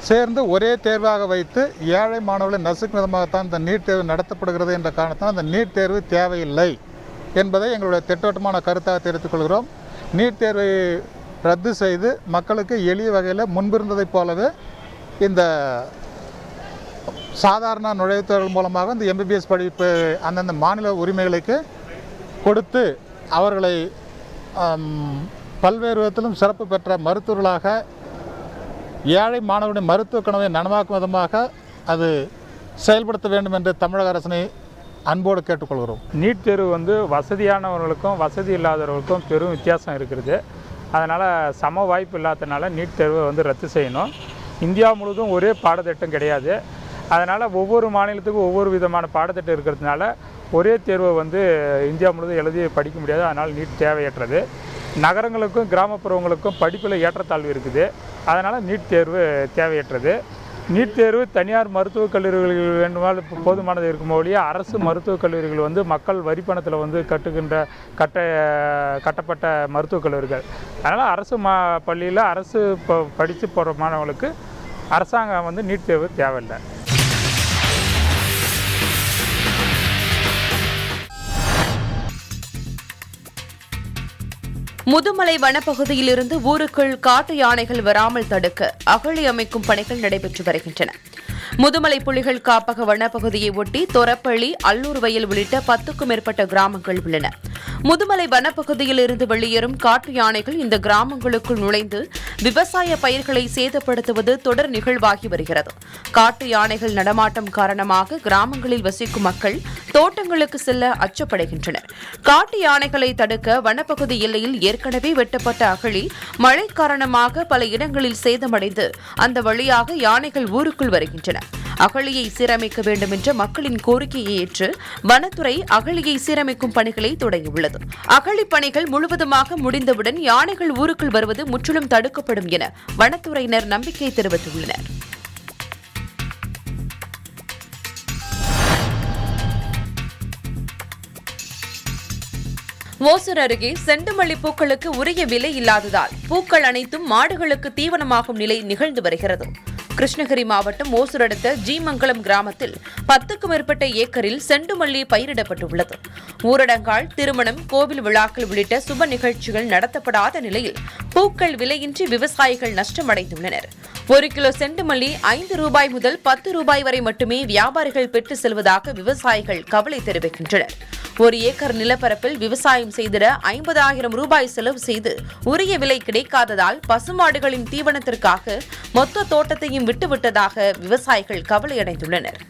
சேர்ந்து ஒரே தேர்வாக வைத்து ஏழை மாணவர்களை நசுக்கும் விதமாகத்தான் இந்த நீட் தேர்வு நடத்தப்படுகிறது என்ற காரணத்தால் அந்த நீட் தேர்வு தேவையில்லை என்பதை எங்களுடைய திட்டவட்டமான கருத்தாக தெரிவித்துக்கொள்கிறோம் நீட் தேர்வை ரத்து செய்து மக்களுக்கு எளிய வகையில் முன்பிருந்ததைப் போலவே இந்த சாதாரண நுழைவுத்தேர்வுகள் மூலமாக இந்த எம்பிபிஎஸ் படிப்பு அந்தந்த மாநில உரிமைகளுக்கு கொடுத்து அவர்களை பல்வேறு விதத்திலும் சிறப்பு பெற்ற மருத்துவர்களாக ஏழை மாணவனின் மருத்துவ கனவை நனவாக்கும் விதமாக அது செயல்படுத்த வேண்டும் என்று தமிழக அரசினை அன்போடு கேட்டுக்கொள்கிறோம். நீட் தேர்வு வந்து வசதியானவர்களுக்கும் வசதி இல்லாதவர்களுக்கும் பெரும் வித்தியாசம் இருக்கிறது அதனால் சம வாய்ப்பு இல்லாதனால நீட் தேர்வை வந்து ரத்து செய்யணும். இந்தியா முழுவதும் ஒரே பாடத்திட்டம் கிடையாது. அதனால் ஒவ்வொரு மாநிலத்துக்கும் ஒவ்வொரு விதமான பாடத்திட்டம் இருக்கிறதுனால ஒரே தேர்வை வந்து இந்தியா முழுவதும் எழுதி படிக்க முடியாது. அதனால் நீட் தேவையற்றது. நகரங்களுக்கும் கிராமப்புறங்களுக்கும் படிப்பில் ஏற்றத்தாழ்வு இருக்குது. அதனால் நீட் தேர்வு தேவையற்றது. நீட் தேர்வு தனியார் மருத்துவக் கல்லூரிகளில் வேண்டுமானால் இப்போ போதுமானது இருக்கும் ஒழிய அரசு மருத்துவக் கல்லூரிகள் வந்து மக்கள் வரிப்பணத்தில் வந்து கட்டுகின்ற கட்ட கட்டப்பட்ட மருத்துவக் கல்லூரிகள். அதனால் அரசு மா பள்ளியில் அரசு இப்போ படித்து போகிற மாணவர்களுக்கு அரசாங்கம் வந்து நீட் தேர்வு தேவையில்லை. முதுமலை வனப்பகுதியிலிருந்து ஊருக்குள் காட்டு யானைகள் வராமல் தடுக்க அகழி அமைக்கும் பணிகள் நடைபெற்று வருகின்றன. முதுமலை புலிகள் காப்பக வனப்பகுதியை ஒட்டி தொரப்பள்ளி அல்லூர் வயல் உள்ளிட்ட பத்துக்கும் மேற்பட்ட கிராமங்கள் உள்ளன. முதுமலை வனப்பகுதியிலிருந்து வெளியேறும் காட்டு யானைகள் இந்த கிராமங்களுக்குள் நுழைந்து விவசாய பயிர்களை சேதப்படுத்துவது தொடர் நிகழ்வாகி வருகிறது. காட்டு யானைகள் நடமாட்டம் காரணமாக கிராமங்களில் வசிக்கும் மக்கள் தோட்டங்களுக்கு செல்ல அச்சப்படுகின்றனர். காட்டு யானைகளை தடுக்க வனப்பகுதி எல்லையில் ஏற்கனவே வெட்டப்பட்ட அகழி மழை காரணமாக பல இடங்களில் சேதமடைந்து அந்த வழியாக யானைகள் ஊருக்குள் வருகின்றன. அகழியை சீரமைக்க வேண்டும் என்ற மக்களின் கோரிக்கையை ஏற்று வனத்துறை அகழியை சீரமைக்கும் பணிகளை தொடங்கியுள்ளது. அகழி பணிகள் முழுவதுமாக முடிந்தவுடன் யானைகள் ஊருக்குள் வருவது முற்றிலும் தடுக்கப்படும் என வனத்துறையினர் நம்பிக்கை தெரிவித்துள்ளனர். ஓசூர் அருகே செண்டுமல்லி பூக்களுக்கு உரிய விலை இல்லாததால் பூக்கள் அனைத்தும் மாடுகளுக்கு தீவனமாகும் நிலை நிகழ்ந்து வருகிறது. கிருஷ்ணகிரி மாவட்டம் ஓசூர் அடுத்த ஜீமங்கலம் கிராமத்தில் பத்துக்கும் மேற்பட்ட ஏக்கரில் செண்டுமல்லி பயிரிடப்பட்டுள்ளது. ஊரடங்கால் திருமணம் கோவில் விழாக்கள் உள்ளிட்ட சுப நிகழ்ச்சிகள் நடத்தப்படாத நிலையில் பூக்கள் விலையின்றி விவசாயிகள் நஷ்டமடைந்துள்ளனர். ஒரு கிலோ செண்டுமல்லி ஐந்து ரூபாய் முதல் பத்து ரூபாய் வரை மட்டுமே வியாபாரிகள் பெற்று செல்வதாக விவசாயிகள் கவலை தெரிவிக்கின்றனர். ஒரு ஏக்கர் நிலப்பரப்பில் விவசாயம் செய்திட ஐம்பதாயிரம் ரூபாய் செலவு செய்து உரிய விலை கிடைக்காததால் பசுமாடுகளின் தீவனத்திற்காக மொத்த தோட்டத்தையும் விட்டுவிட்டதாக விவசாயிகள் கவலையடைந்துள்ளனர்.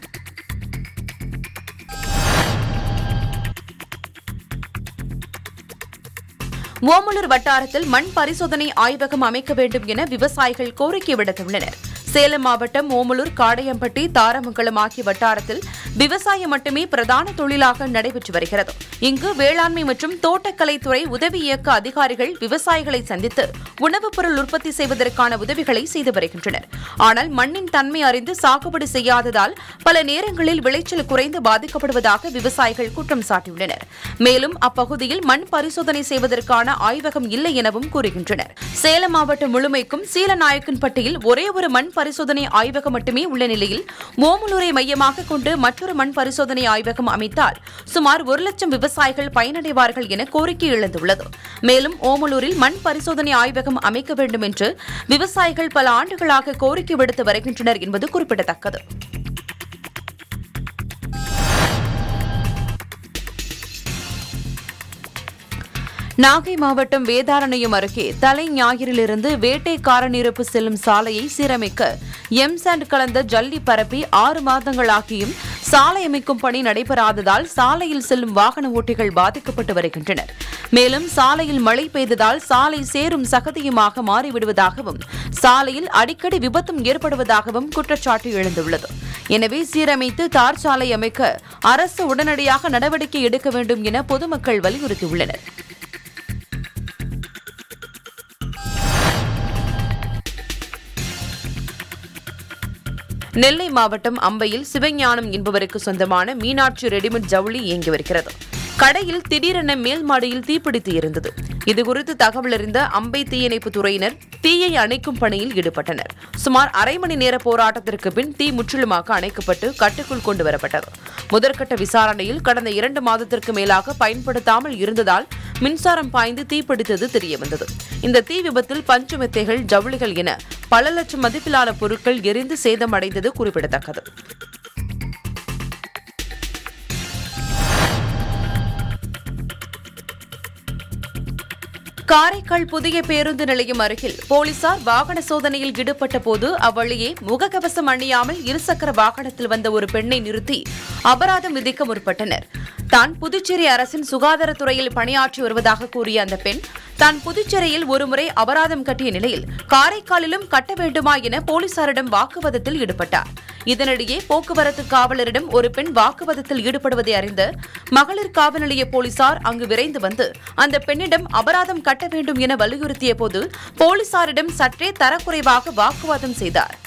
ஓமலூர் வட்டாரத்தில் மண் பரிசோதனை ஆய்வகம் அமைக்க வேண்டும் என விவசாயிகள் கோரிக்கை விடுத்துள்ளனர். சேலம் மாவட்டம் ஓமலூர் காடையம்பட்டி தாரமங்கலம் ஆகிய வட்டாரத்தில் விவசாயம் மட்டுமே பிரதான தொழிலாக நடைபெற்று வருகிறது. இங்கு வேளாண்மை மற்றும் தோட்டக்கலைத்துறை உதவி இயக்க அதிகாரிகள் விவசாயிகளை சந்தித்து உணவுப் பொருள் உற்பத்தி செய்வதற்கான உதவிகளை செய்து வருகின்றனர். ஆனால் மண்ணின் தன்மை அறிந்து சாகுபடி செய்யாததால் பல நேரங்களில் விளைச்சல் குறைந்து பாதிக்கப்படுவதாக விவசாயிகள் குற்றம் சாட்டியுள்ளனர். மேலும் அப்பகுதியில் மண் பரிசோதனை செய்வதற்கான ஆய்வகம் இல்லை எனவும் கூறுகின்றனர். சேலம் மாவட்டம் முழுமைக்கும் சீலநாயக்கன்பட்டியில் ஒரே ஒரு மண் பரிசோதனை ஆய்வகம் மட்டுமே உள்ள நிலையில் ஓமலூரை மையமாக கொண்டு மற்றொரு மண் பரிசோதனை ஆய்வகம் அமைத்தால் சுமார் ஒரு லட்சம் விவசாயிகள் பயனடைவார்கள் என கோரிக்கை எழுந்துள்ளது. மேலும் ஓமலூரில் மண் பரிசோதனை ஆய்வகம் அமைக்க வேண்டும் என்று விவசாயிகள் பல ஆண்டுகளாக கோரிக்கை விடுத்து வருகின்றனர் என்பது குறிப்பிடத்தக்கது. நாகை மாவட்டம் வேதாரண்யம் அருகே தலை ஞாயிறிலிருந்து வேட்டைக்காரனிருப்பு செல்லும் சாலையை சீரமைக்க எம்சாண்ட் கலந்த ஜல்லி பரப்பி ஆறு மாதங்களாகியும் சாலை அமைக்கும் பணி நடைபெறாததால் சாலையில் செல்லும் வாகன ஓட்டிகள் பாதிக்கப்பட்டு வருகின்றனர். மேலும் சாலையில் மழை பெய்ததால் சாலை சேரும் சகதியுமாக மாறிவிடுவதாகவும் சாலையில் அடிக்கடி விபத்தும் ஏற்படுவதாகவும் குற்றச்சாட்டு எழுந்துள்ளது. எனவே சீரமைத்து தார் சாலை அமைக்க அரசு உடனடியாக நடவடிக்கை எடுக்க வேண்டும் என பொதுமக்கள் வலியுறுத்தியுள்ளனர். நெல்லை மாவட்டம் அம்பையில் சிவஞானம் என்பவருக்கு சொந்தமான மீனாட்சி ரெடிமேட் ஜவுளி இயங்கி வருகிறது கடையில் திடீரென மேல் மாடியில் தீப்பிடித்து இருந்தது. இதுகுறித்து தகவல் அறிந்த அம்பை தீயணைப்பு துறையினர் தீயை அணைக்கும் பணியில் ஈடுபட்டனர். சுமார் அரை மணி நேர போராட்டத்திற்கு பின் தீ முற்றிலுமாக அணைக்கப்பட்டு கட்டுக்குள் கொண்டு வரப்பட்டது. முதற்கட்ட விசாரணையில் கடந்த இரண்டு மாதத்திற்கு மேலாக பயன்படுத்தாமல் இருந்ததால் மின்சாரம் பாய்ந்து தீப்பிடித்தது தெரியவந்தது. இந்த தீ விபத்தில் பஞ்சு மெத்தைகள் ஜவுளிகள் என பல லட்சம் மதிப்பிலான பொருட்கள் எரிந்து சேதமடைந்தது குறிப்பிடத்தக்கது. காரைக்கால் புதிய பேருந்து நிலையம் அருகில் போலீசார் வாகன சோதனையில் ஈடுபட்ட போது அவ்வழியே முகக்கவசம் அணியாமல் இருசக்கர வாகனத்தில் வந்த ஒரு பெண்ணை நிறுத்தி அபராதம் விதிக்க முற்பட்டனர். தான் புதுச்சேரி அரசின் சுகாதாரத்துறையில் பணியாற்றி வருவதாக கூறிய அந்த பெண் தான் புதுச்சேரியில் ஒருமுறை அபராதம் கட்டிய நிலையில் காரைக்காலிலும் கட்ட வேண்டுமா என போலீசாரிடம் வாக்குவாதத்தில் ஈடுபட்டார். இதனிடையே போக்குவரத்து காவலரிடம் ஒரு பெண் வாக்குவாதத்தில் ஈடுபடுவதை அறிந்த மகளிர் காவல் நிலைய போலீசார் அங்கு விரைந்து வந்து அந்த பெண்ணிடம் அபராதம் கட்ட வேண்டும் என வலியுறுத்திய போது போலீசாரிடம் சற்றே தரக்குறைவாக வாக்குவாதம் செய்தார்.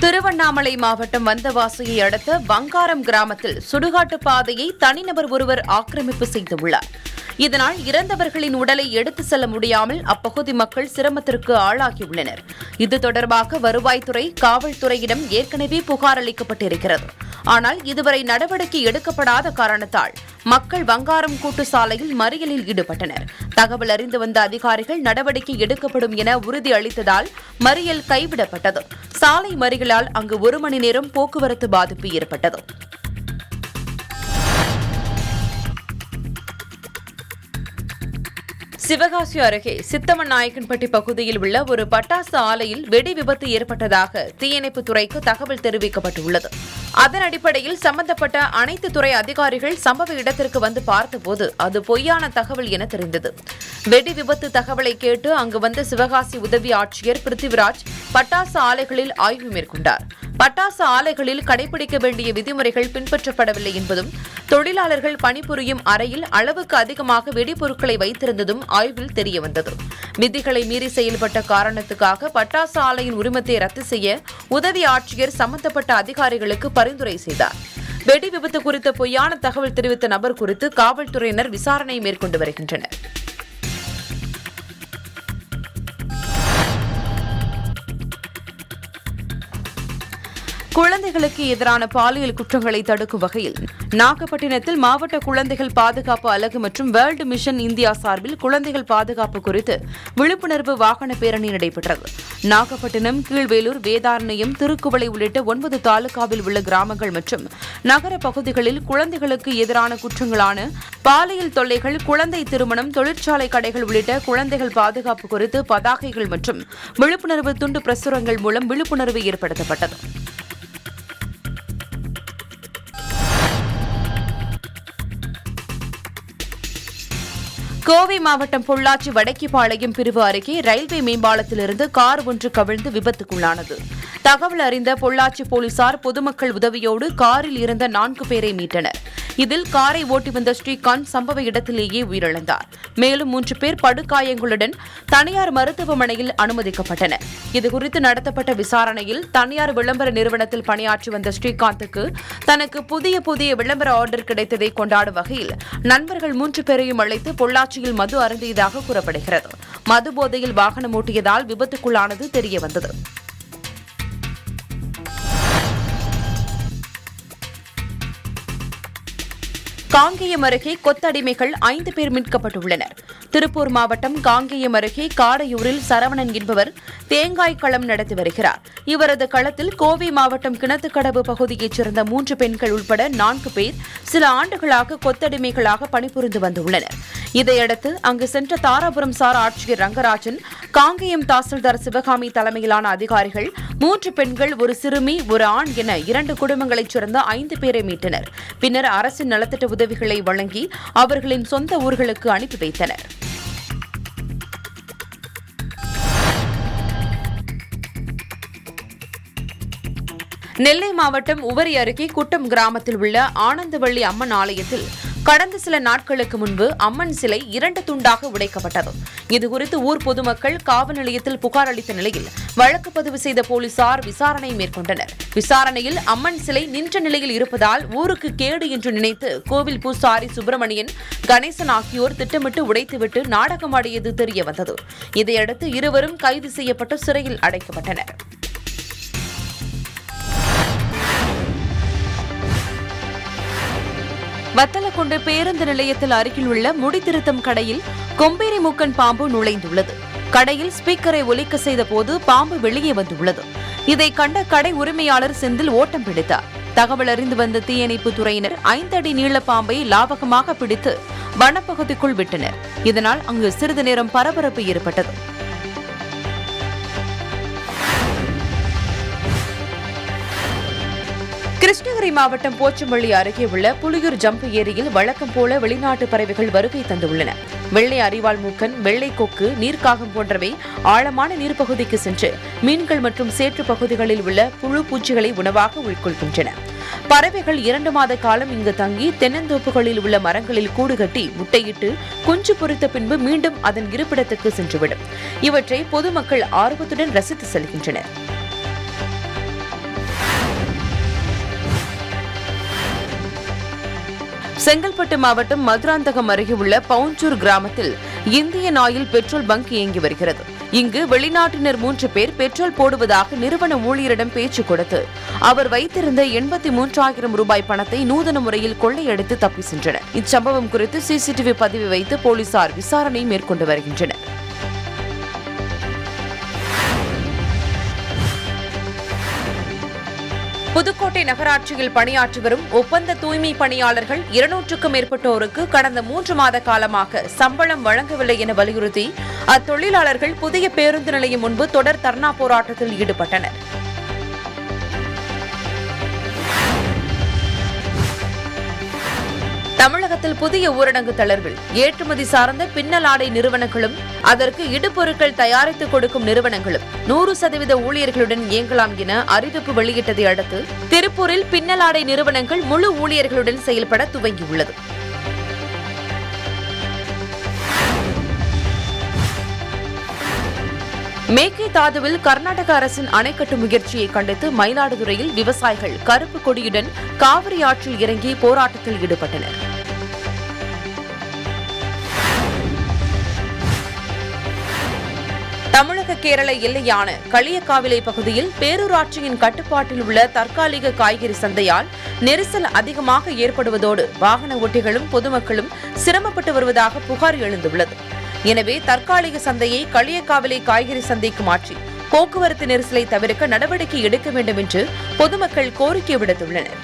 திருவண்ணாமலை மாவட்டம் வந்தவாசியை அடுத்த வங்காரம் கிராமத்தில் சுடுகாட்டு பாதையை தனிநபர் ஒருவர் ஆக்கிரமிப்பு செய்துள்ளார். இதனால் இறந்தவர்களின் உடலை எடுத்து செல்ல முடியாமல் அப்பகுதி மக்கள் சிரமத்திற்கு ஆளாகியுள்ளனர். இது தொடர்பாக வருவாய்த்துறை காவல்துறையிடம் ஏற்கனவே புகார் அளிக்கப்பட்டிருக்கிறது. ஆனால் இதுவரை நடவடிக்கை எடுக்கப்படாத காரணத்தால் மக்கள் வங்காரம் கூட்டு சாலையில் மறியலில் ஈடுபட்டனர். தகவல் அறிந்து வந்த அதிகாரிகள் நடவடிக்கை எடுக்கப்படும் என உறுதி அளித்ததால் மறியல் கைவிடப்பட்டது. சாலை மறியலால் அங்கு ஒரு மணி நேரம் போக்குவரத்து பாதிப்பு ஏற்பட்டது. சிவகாசி அருகே சித்தமன் நாயக்கன்பட்டி பகுதியில் உள்ள ஒரு பட்டாசு ஆலையில் வெடி விபத்து ஏற்பட்டதாக தீயணைப்பு துறைக்கு தகவல் தெரிவிக்கப்பட்டுள்ளது. அதன் அடிப்படையில் சம்பந்தப்பட்ட அனைத்து துறை அதிகாரிகள் சம்பவ இடத்திற்கு வந்து பார்த்தபோது அது பொய்யான தகவல் என தெரிந்தது. வெடி விபத்து தகவலை கேட்டு அங்கு வந்த சிவகாசி உதவி ஆட்சியர் பிருத்திவிராஜ் பட்டாசு ஆலைகளில் ஆய்வு மேற்கொண்டார். பட்டாசு ஆலைகளில் கடைபிடிக்க வேண்டிய விதிமுறைகள் பின்பற்றப்படவில்லை என்பதும் தொழிலாளர்கள் பணிபுரியும் அறையில் அளவுக்கு அதிகமாக வெடிபொருட்களை வைத்திருந்ததும் ஆய்வில் தெரியவந்தது. விதிகளை மீறி செயல்பட்ட காரணத்துக்காக பட்டாசு ஆலையின் உரிமத்தை ரத்து செய்ய உதவி ஆட்சியர் சம்பந்தப்பட்ட அதிகாரிகளுக்கு பரிந்துரை செய்தார். வெடி விபத்து குறித்த பொய்யான தகவல் தெரிவித்த நபர் குறித்து காவல்துறையினர் விசாரணை மேற்கொண்டு வருகின்றனர். குழந்தைகளுக்கு எதிரான பாலியல் குற்றங்களை தடுக்கும் வகையில் நாகப்பட்டினத்தில் மாவட்ட குழந்தைகள் பாதுகாப்பு அலகு மற்றும் வேர்ல்டு மிஷன் இந்தியா சார்பில் குழந்தைகள் பாதுகாப்பு குறித்து விழிப்புணர்வு வாகன பேரணி நடைபெற்றது. நாகப்பட்டினம் கீழ்வேலூர் வேதாரண்யம் திருக்குவளை உள்ளிட்ட ஒன்பது தாலுகாவில் உள்ள கிராமங்கள் மற்றும் நகர பகுதிகளில் குழந்தைகளுக்கு எதிரான குற்றங்களான பாலியல் தொல்லைகள் குழந்தை திருமணம் தொழிற்சாலை கடைகள் உள்ளிட்ட குழந்தைகள் பாதுகாப்பு குறித்து பதாகைகள் மற்றும் விழிப்புணர்வு துண்டு பிரசுரங்கள் மூலம் விழிப்புணர்வு ஏற்படுத்தப்பட்டது. கோவை மாவட்டம் பொள்ளாச்சி வடக்கிப்பாளையம் பிரிவு அருகே ரயில்வே மேம்பாலத்திலிருந்து கார் ஒன்று கவிழ்ந்து விபத்துக்குள்ளானது. தகவல் அறிந்த பொள்ளாச்சி போலீசார் பொதுமக்கள் உதவியோடு காரில் இருந்த நான்கு பேரை மீட்டனர். இதில் காரை ஓட்டி வந்த ஸ்ரீகாந்த் சம்பவ இடத்திலேயே உயிரிழந்தார். மேலும் மூன்று பேர் படுகாயங்களுடன் தனியார் மருத்துவமனையில் அனுமதிக்கப்பட்டனர். இதுகுறித்து நடத்தப்பட்ட விசாரணையில் தனியார் விளம்பர நிறுவனத்தில் பணியாற்றி வந்த ஸ்ரீகாந்துக்கு தனக்கு புதிய புதிய விளம்பர ஆர்டர் கிடைத்ததை கொண்டாடும் வகையில் நண்பர்கள் மூன்று பேரையும் அழைத்து பொள்ளாச்சியில் மது அருந்தியதாக கூறப்படுகிறது. மது போதையில் வாகனம் ஓட்டியதால் விபத்துக்குள்ளானது தெரியவந்தது. காங்கேயம் அருகே கொத்தடிமைகள் ஐந்து பேர் மீட்கப்பட்டுள்ளனர். திருப்பூர் மாவட்டம் காங்கேயம் அருகே காடையூரில் சரவணன் என்பவர் தேங்காய் களம் நடத்தி வருகிறார். இவரது களத்தில் கோவை மாவட்டம் கிணத்துக்கடவு பகுதியைச் சேர்ந்த மூன்று பெண்கள் உட்பட நான்கு பேர் சில ஆண்டுகளாக கொத்தடிமைகளாக பணிபுரிந்து வந்துள்ளனர். இதையடுத்து அங்கு சென்ற தாராபுரம் சார் ஆட்சியர் ரங்கராஜன் காங்கேயம் தாசில்தார் சிவகாமி தலைமையிலான அதிகாரிகள் மூன்று பெண்கள் ஒரு சிறுமி ஒரு ஆண் என இரண்டு குடும்பங்களைச் சேர்ந்த ஐந்து பேரை மீட்டனர். பின்னர் அரசின் நலத்திட்ட உதவி உதவிகளை வழங்கி அவர்களின் சொந்த ஊர்களுக்கு அனுப்பி வைத்தனர். நெல்லை மாவட்டம் உவரி அருகே குட்டம் கிராமத்தில் உள்ள ஆனந்தவள்ளி அம்மன் ஆலயத்தில் கடந்த சில நாட்களுக்கு முன்பு அம்மன் சிலை இரண்டு துண்டாக உடைக்கப்பட்டது. இதுகுறித்து ஊர் பொதுமக்கள் காவல் நிலையத்தில் புகார் அளித்த நிலையில் வழக்கு பதிவு செய்த போலீசார் விசாரணை மேற்கொண்டனர். விசாரணையில் அம்மன் சிலை நின்ற நிலையில் இருப்பதால் ஊருக்கு கேடு என்று நினைத்து கோவில் பூசாரி சுப்பிரமணியன் கணேசன் ஆகியோர் திட்டமிட்டு உடைத்துவிட்டு நாடகமாடியது தெரியவந்தது இதையடுத்து இருவரும் கைது செய்யப்பட்டு சிறையில் அடைக்கப்பட்டனர். வத்தலக்குண்டு பேருந்து நிலையத்தில் அருகில் உள்ள முடித்திருத்தம் கடையில் கொம்பேரி மூக்கன் பாம்பு நுழைந்துள்ளது. கடையில் ஸ்பீக்கரை ஒலிக்க செய்த போது பாம்பு வெளியே வந்துள்ளது. இதை கண்ட கடை உரிமையாளர் செந்தில் ஓட்டம் பிடித்தார். தகவல் அறிந்து வந்த தீயணைப்பு துறையினர் ஐந்து அடி நீள பாம்பை லாவகமாக பிடித்து வனப்பகுதிக்குள் விட்டனர். இதனால் அங்கு சிறிது நேரம் பரபரப்பு ஏற்பட்டது. கிருஷ்ணகிரி மாவட்டம் போச்சம்பள்ளி அருகே உள்ள புலியூர் ஜம்பு ஏரியில் வழக்கம் போல வெளிநாட்டு பறவைகள் வருகை தந்துள்ளன. வெள்ளை அரிவாள் மூக்கன் வெள்ளை கொக்கு நீர்க்காகம் போன்றவை ஆழமான நீர்ப்பகுதிக்கு சென்று மீன்கள் மற்றும் சேற்று பகுதிகளில் உள்ள புழு பூச்சிகளை உணவாக உட்கொள்கின்றன பறவைகள் இரண்டு மாத காலம் இங்கு தங்கி தென்னந்தோப்புகளில் உள்ள மரங்களில் கூடு கட்டி முட்டையிட்டு குஞ்சு பொரித்த பின்பு மீண்டும் அதன் இருப்பிடத்துக்கு சென்றுவிடும். இவற்றை பொதுமக்கள் ஆர்வத்துடன் ரசித்து செல்கின்றனர். செங்கல்பட்டு மாவட்டம் மதுராந்தகம் அருகே உள்ள பவுஞ்சூர் கிராமத்தில் இந்தியன் ஆயில் பெட்ரோல் பங்க் இயங்கி வருகிறது. இங்கு வெளிநாட்டினர் மூன்று பேர் பெட்ரோல் போடுவதாக நிறுவன ஊழியரிடம் பேச்சு கொடுத்து அவர் வைத்திருந்த எண்பத்தி மூன்றாயிரம் ரூபாய் பணத்தை நூதன முறையில் கொள்ளையடித்து தப்பி சென்றனர். இச்சம்பவம் குறித்து சிசிடிவி பதிவு வைத்து போலீசார் விசாரணை மேற்கொண்டு வருகின்றனர். நகராட்சியில் பணியாற்றி வரும் ஒப்பந்த தூய்மை பணியாளர்கள் இருநூற்றுக்கும் மேற்பட்டோருக்கு கடந்த மூன்று மாத காலமாக சம்பளம் வழங்கவில்லை என வலியுறுத்தி அத்தொழிலாளர்கள் புதிய பேருந்து நிலையம் முன்பு தொடர் தர்ணா போராட்டத்தில் ஈடுபட்டனர். தமிழகத்தில் புதிய ஊரடங்கு தளர்வில் ஏற்றுமதி சார்ந்த பின்னலாடை நிறுவனங்களும் அதற்கு இடுபொருட்கள் தயாரித்து கொடுக்கும் நிறுவனங்களும் நூறு சதவீத ஊழியர்களுடன் இயங்கலாம் என அறிவிப்பு வெளியிட்டதை அடுத்து திருப்பூரில் பின்னலாடை நிறுவனங்கள் முழு ஊழியர்களுடன் செயல்பட துவங்கியுள்ளது. மேகேதாதுவில் கர்நாடக அரசின் அணைக்கட்டு முயற்சியை கண்டித்து மயிலாடுதுறையில் விவசாயிகள் கருப்பு கொடியுடன் காவிரி ஆற்றில் இறங்கி போராட்டத்தில் ஈடுபட்டனர். தமிழக கேரள எல்லையான களியக்காவிலை பகுதியில் பேரூராட்சியின் கட்டுப்பாட்டில் உள்ள தற்காலிக காய்கறி சந்தையால் நெரிசல் அதிகமாக ஏற்படுவதோடு வாகன ஓட்டிகளும் பொதுமக்களும் சிரமப்பட்டு வருவதாக புகார் எழுந்துள்ளது. எனவே தற்காலிக சந்தையை களியக்காவிலை காய்கறி சந்தைக்கு மாற்றி போக்குவரத்து நெரிசலை தவிர்க்க நடவடிக்கை எடுக்க வேண்டும் என்று பொதுமக்கள் கோரிக்கை விடுத்துள்ளனர்.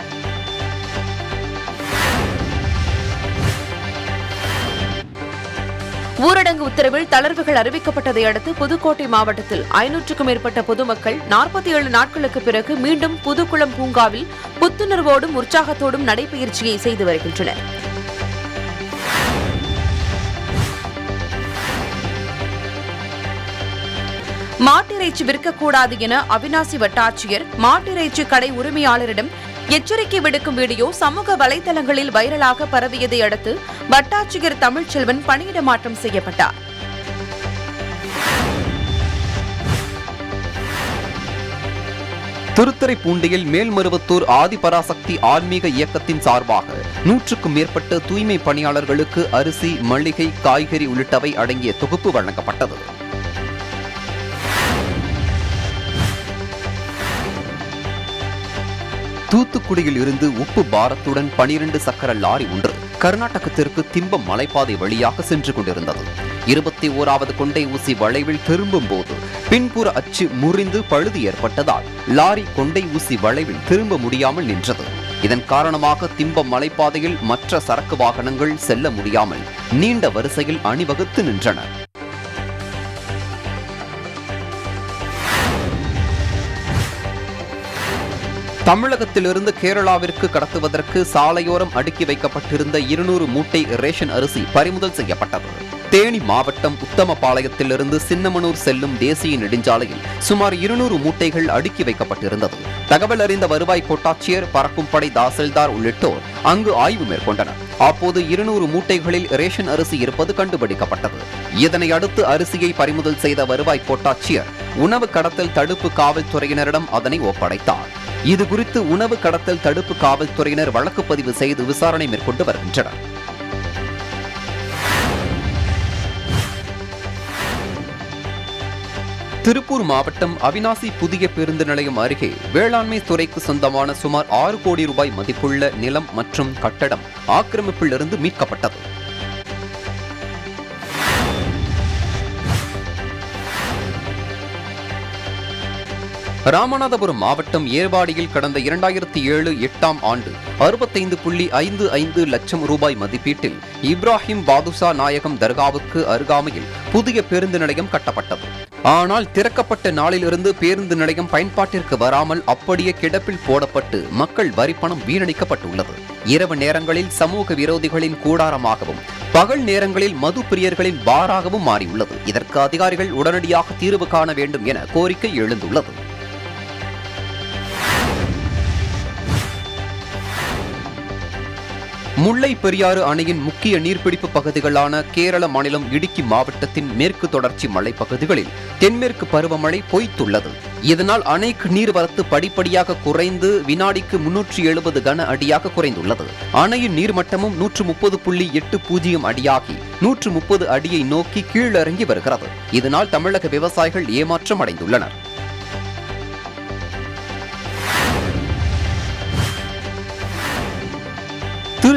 ஊரடங்கு உத்தரவில் தளர்வுகள் அறிவிக்கப்பட்டதை அடுத்து புதுக்கோட்டை மாவட்டத்தில் ஐநூற்றுக்கும் மேற்பட்ட பொதுமக்கள் நாற்பத்தி ஏழு நாட்களுக்கு பிறகு மீண்டும் புதுக்குளம் பூங்காவில் புத்துணர்வோடும் உற்சாகத்தோடும் நடைபயிற்சியை செய்து வருகின்றனர். மாட்டிறைச்சி விற்கக்கூடாது என அவினாசி வட்டாட்சியர் மாட்டிறைச்சி கடை உரிமையாளரிடம் எச்சரிக்கை விடுக்கும் வீடியோ சமூக வலைதளங்களில் வைரலாக பரவியதை அடுத்து வட்டாட்சியர் தமிழ்ச்செல்வன் பணியிட மாற்றம் செய்யப்பட்டார். திருத்துறைப்பூண்டியில் மேல்மருவத்தூர் ஆதிபராசக்தி ஆன்மீக இயக்கத்தின் சார்பாக நூற்றுக்கும் மேற்பட்ட தூய்மை பணியாளர்களுக்கு அரிசி மளிகை காய்கறி உள்ளிட்டவை அடங்கிய தொகுப்பு வழங்கப்பட்டது. தூத்துக்குடியில் இருந்து உப்பு பாரத்துடன் பனிரெண்டு சக்கர லாரி ஒன்று கர்நாடகத்திற்கு திம்பம் மலைப்பாதை வழியாக சென்று கொண்டிருந்தது. இருபத்தி ஓராவது கொண்டை ஊசி வளைவில் திரும்பும் போது பின்புற அச்சு முறிந்து பழுது ஏற்பட்டதால் லாரி கொண்டை ஊசி வளைவில் திரும்ப முடியாமல் நின்றது. இதன் காரணமாக திம்பம் மலைப்பாதையில் மற்ற சரக்கு வாகனங்கள் செல்ல முடியாமல் நீண்ட வரிசையில் அணிவகுத்து நின்றன. தமிழகத்திலிருந்து கேரளாவிற்கு கடத்துவதற்கு சாலையோரம் அடுக்கி வைக்கப்பட்டிருந்த இருநூறு மூட்டை ரேஷன் அரிசி பறிமுதல் செய்யப்பட்டது. தேனி மாவட்டம் உத்தமபாளையத்திலிருந்து சின்னமனூர் செல்லும் தேசிய நெடுஞ்சாலையில் சுமார் இருநூறு மூட்டைகள் அடுக்கி வைக்கப்பட்டிருந்தது. தகவல் அறிந்த வருவாய் கோட்டாட்சியர் பறக்கும் படை தாசில்தார் உள்ளிட்டோர் அங்கு ஆய்வு மேற்கொண்டனர். அப்போது இருநூறு மூட்டைகளில் ரேஷன் அரிசி இருப்பது கண்டுபிடிக்கப்பட்டது. இதனை அடுத்து அரிசியை பறிமுதல் செய்த வருவாய் கோட்டாட்சியர் உணவு கடத்தல் தடுப்பு காவல்துறையினரிடம் அதனை ஒப்படைத்தார். இது குறித்து உணவு கடத்தல் தடுப்பு காவல்துறையினர் வழக்கு பதிவு செய்து விசாரணை மேற்கொண்டு வருகின்றனர். திருப்பூர் மாவட்டம் அவினாசி புதிய பேருந்து நிலையம் அருகே வேளாண்மை துறைக்கு சொந்தமான சுமார் ஆறு கோடி ரூபாய் மதிப்புள்ள நிலம் மற்றும் கட்டடம் ஆக்கிரமிப்பிலிருந்து மீட்கப்பட்டது. ராமநாதபுரம் மாவட்டம் ஏர்வாடியில் கடந்த இரண்டாயிரத்தி ஏழு எட்டாம் ஆண்டு அறுபத்தைந்து புள்ளி ஐந்து ஐந்து லட்சம் ரூபாய் மதிப்பீட்டில் இப்ராஹிம் பாதுஷா நாயகம் தர்காவுக்கு அருகாமையில் புதிய பேருந்து நிலையம் கட்டப்பட்டது. ஆனால் திறக்கப்பட்ட நாளிலிருந்து பேருந்து நிலையம் பயன்பாட்டிற்கு வராமல் அப்படியே கிடப்பில் போடப்பட்டு மக்கள் வரிப்பணம் வீணடிக்கப்பட்டுள்ளது. இரவு நேரங்களில் சமூக விரோதிகளின் கூடாரமாகவும் பகல் நேரங்களில் மது பிரியர்களின் பாராகவும் மாறியுள்ளது. இதற்கு அதிகாரிகள் உடனடியாக தீர்வு காண வேண்டும் என கோரிக்கை எழுந்துள்ளது. முல்லை பெரியாறு அணையின் முக்கிய நீர்பிடிப்பு பகுதிகளான கேரள மாநிலம் இடுக்கி மாவட்டத்தின் மேற்கு தொடர்ச்சி மலைப்பகுதிகளில் தென்மேற்கு பருவமழை பொய்த்துள்ளது. இதனால் அணைக்கு நீர்வரத்து படிப்படியாக குறைந்து வினாடிக்கு முன்னூற்றி எழுபது கன அடியாக குறைந்துள்ளது. அணையின் நீர்மட்டமும் நூற்று முப்பது புள்ளி எட்டு பூஜ்ஜியம் அடியாகி நூற்று முப்பது அடியை நோக்கி கீழிறங்கி வருகிறது. இதனால் தமிழக விவசாயிகள் ஏமாற்றம் அடைந்துள்ளனர்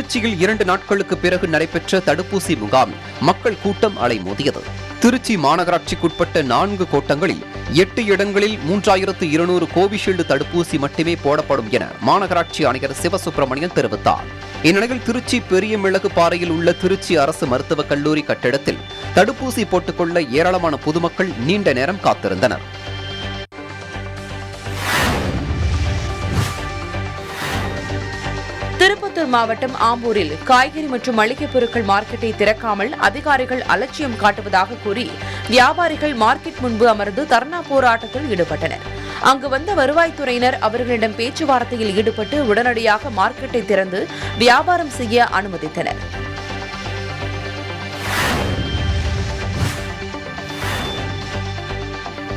திருச்சியில் இரண்டு நாட்களுக்கு பிறகு நடைபெற்ற தடுப்பூசி முகாம் மக்கள் கூட்டம் அலைமோதியது திருச்சி மாநகராட்சிக்குட்பட்ட நான்கு கோட்டங்களில் எட்டு இடங்களில் மூன்றாயிரத்து இருநூறு கோவிஷீல்டு தடுப்பூசி மட்டுமே போடப்படும் என மாநகராட்சி ஆணையர் சிவசுப்பிரமணியன் தெரிவித்தார். இந்நிலையில் திருச்சி பெரிய மிளகு பாறையில் உள்ள திருச்சி அரசு மருத்துவக் கல்லூரி கட்டிடத்தில் தடுப்பூசி போட்டுக்கொள்ள ஏராளமான பொதுமக்கள் நீண்ட நேரம் காத்திருந்தனர். மாவட்டம் ஆம்பூரில் காய்கறி மற்றும் மளிகைப் பொருட்கள் மார்க்கெட்டை திறக்காமல் அதிகாரிகள் அலட்சியம் காட்டுவதாக கூறி வியாபாரிகள் மார்க்கெட் முன்பு அமர்ந்து தர்ணா போராட்டத்தில் ஈடுபட்டனர். அங்கு வந்த வருவாய்த்துறையினர் அவர்களிடம் பேச்சுவார்த்தையில் ஈடுபட்டு உடனடியாக மார்க்கெட்டை திறந்து வியாபாரம் செய்ய அனுமதித்தனர்.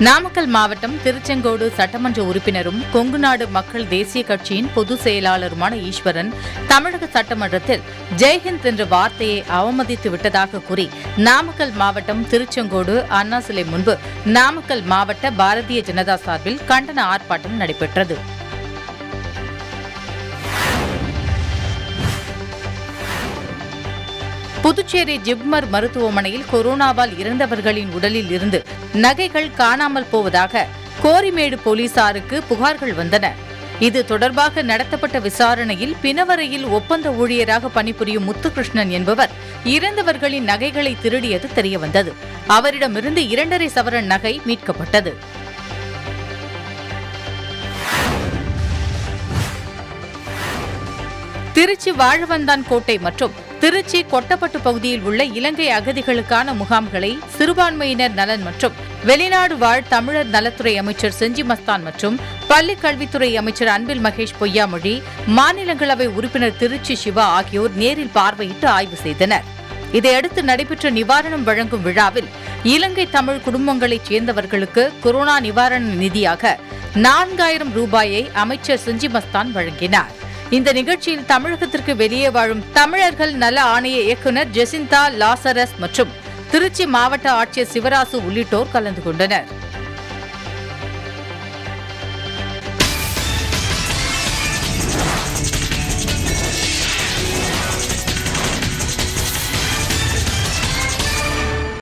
நாமக்கல் மாவட்டம் திருச்செங்கோடு சட்டமன்ற உறுப்பினரும் கொங்குநாடு மக்கள் தேசிய கட்சியின் பொதுச் செயலாளருமான ஈஸ்வரன் தமிழக சட்டமன்றத்தில் ஜெய்ஹிந்த் என்ற வார்த்தையை அவமதித்து விட்டதாக கூறி நாமக்கல் மாவட்டம் திருச்செங்கோடு அண்ணா சிலை முன்பு நாமக்கல் மாவட்ட பாரதிய ஜனதா சார்பில் கண்டன ஆர்ப்பாட்டம் நடைபெற்றது. புதுச்சேரி ஜிப்மர் மருத்துவமனையில் கொரோனாவால் இறந்தவர்களின் உடலில் இருந்து நகைகள் காணாமல் போவதாக கோரிமேடு போலீசாருக்கு புகார்கள் வந்தன. இது தொடர்பாக நடத்தப்பட்ட விசாரணையில் பிணவரையில் ஒப்பந்த ஊழியராக பணிபுரியும் முத்துகிருஷ்ணன் என்பவர் இறந்தவர்களின் நகைகளை திருடியது தெரியவந்தது. அவரிடமிருந்து இரண்டரை சவரன் நகை மீட்கப்பட்டது. திருச்சி வாழவந்தான் கோட்டை மற்றும் திருச்சி கொட்டப்பட்டு பகுதியில் உள்ள இலங்கை அகதிகளுக்கான முகாம்களை சிறுபான்மையினர் நலன் மற்றும் வெளிநாடு வாழ் தமிழர் நலத்துறை அமைச்சர் செஞ்சி மஸ்தான் மற்றும் பள்ளிக் கல்வித்துறை அமைச்சர் அன்பில் மகேஷ் பொய்யாமொழி மாநிலங்களவை உறுப்பினர் திருச்சி சிவா ஆகியோர் நேரில் பார்வையிட்டு ஆய்வு செய்தனர். இதையடுத்து நடைபெற்ற நிவாரணம் வழங்கும் விழாவில் இலங்கை தமிழ் குடும்பங்களைச் சேர்ந்தவர்களுக்கு கொரோனா நிவாரண நிதியாக நான்காயிரம் ரூபாயை அமைச்சர் செஞ்சி மஸ்தான் வழங்கினார். இந்த நிகழ்ச்சியில் தமிழகத்திற்கு வெளியே வாழும் தமிழர்கள் நல ஆணைய இயக்குநர் ஜெசிந்தா லாசரஸ் மற்றும் திருச்சி மாவட்ட ஆட்சியர் சிவராசு உள்ளிட்டோர் கலந்து கொண்டனர்.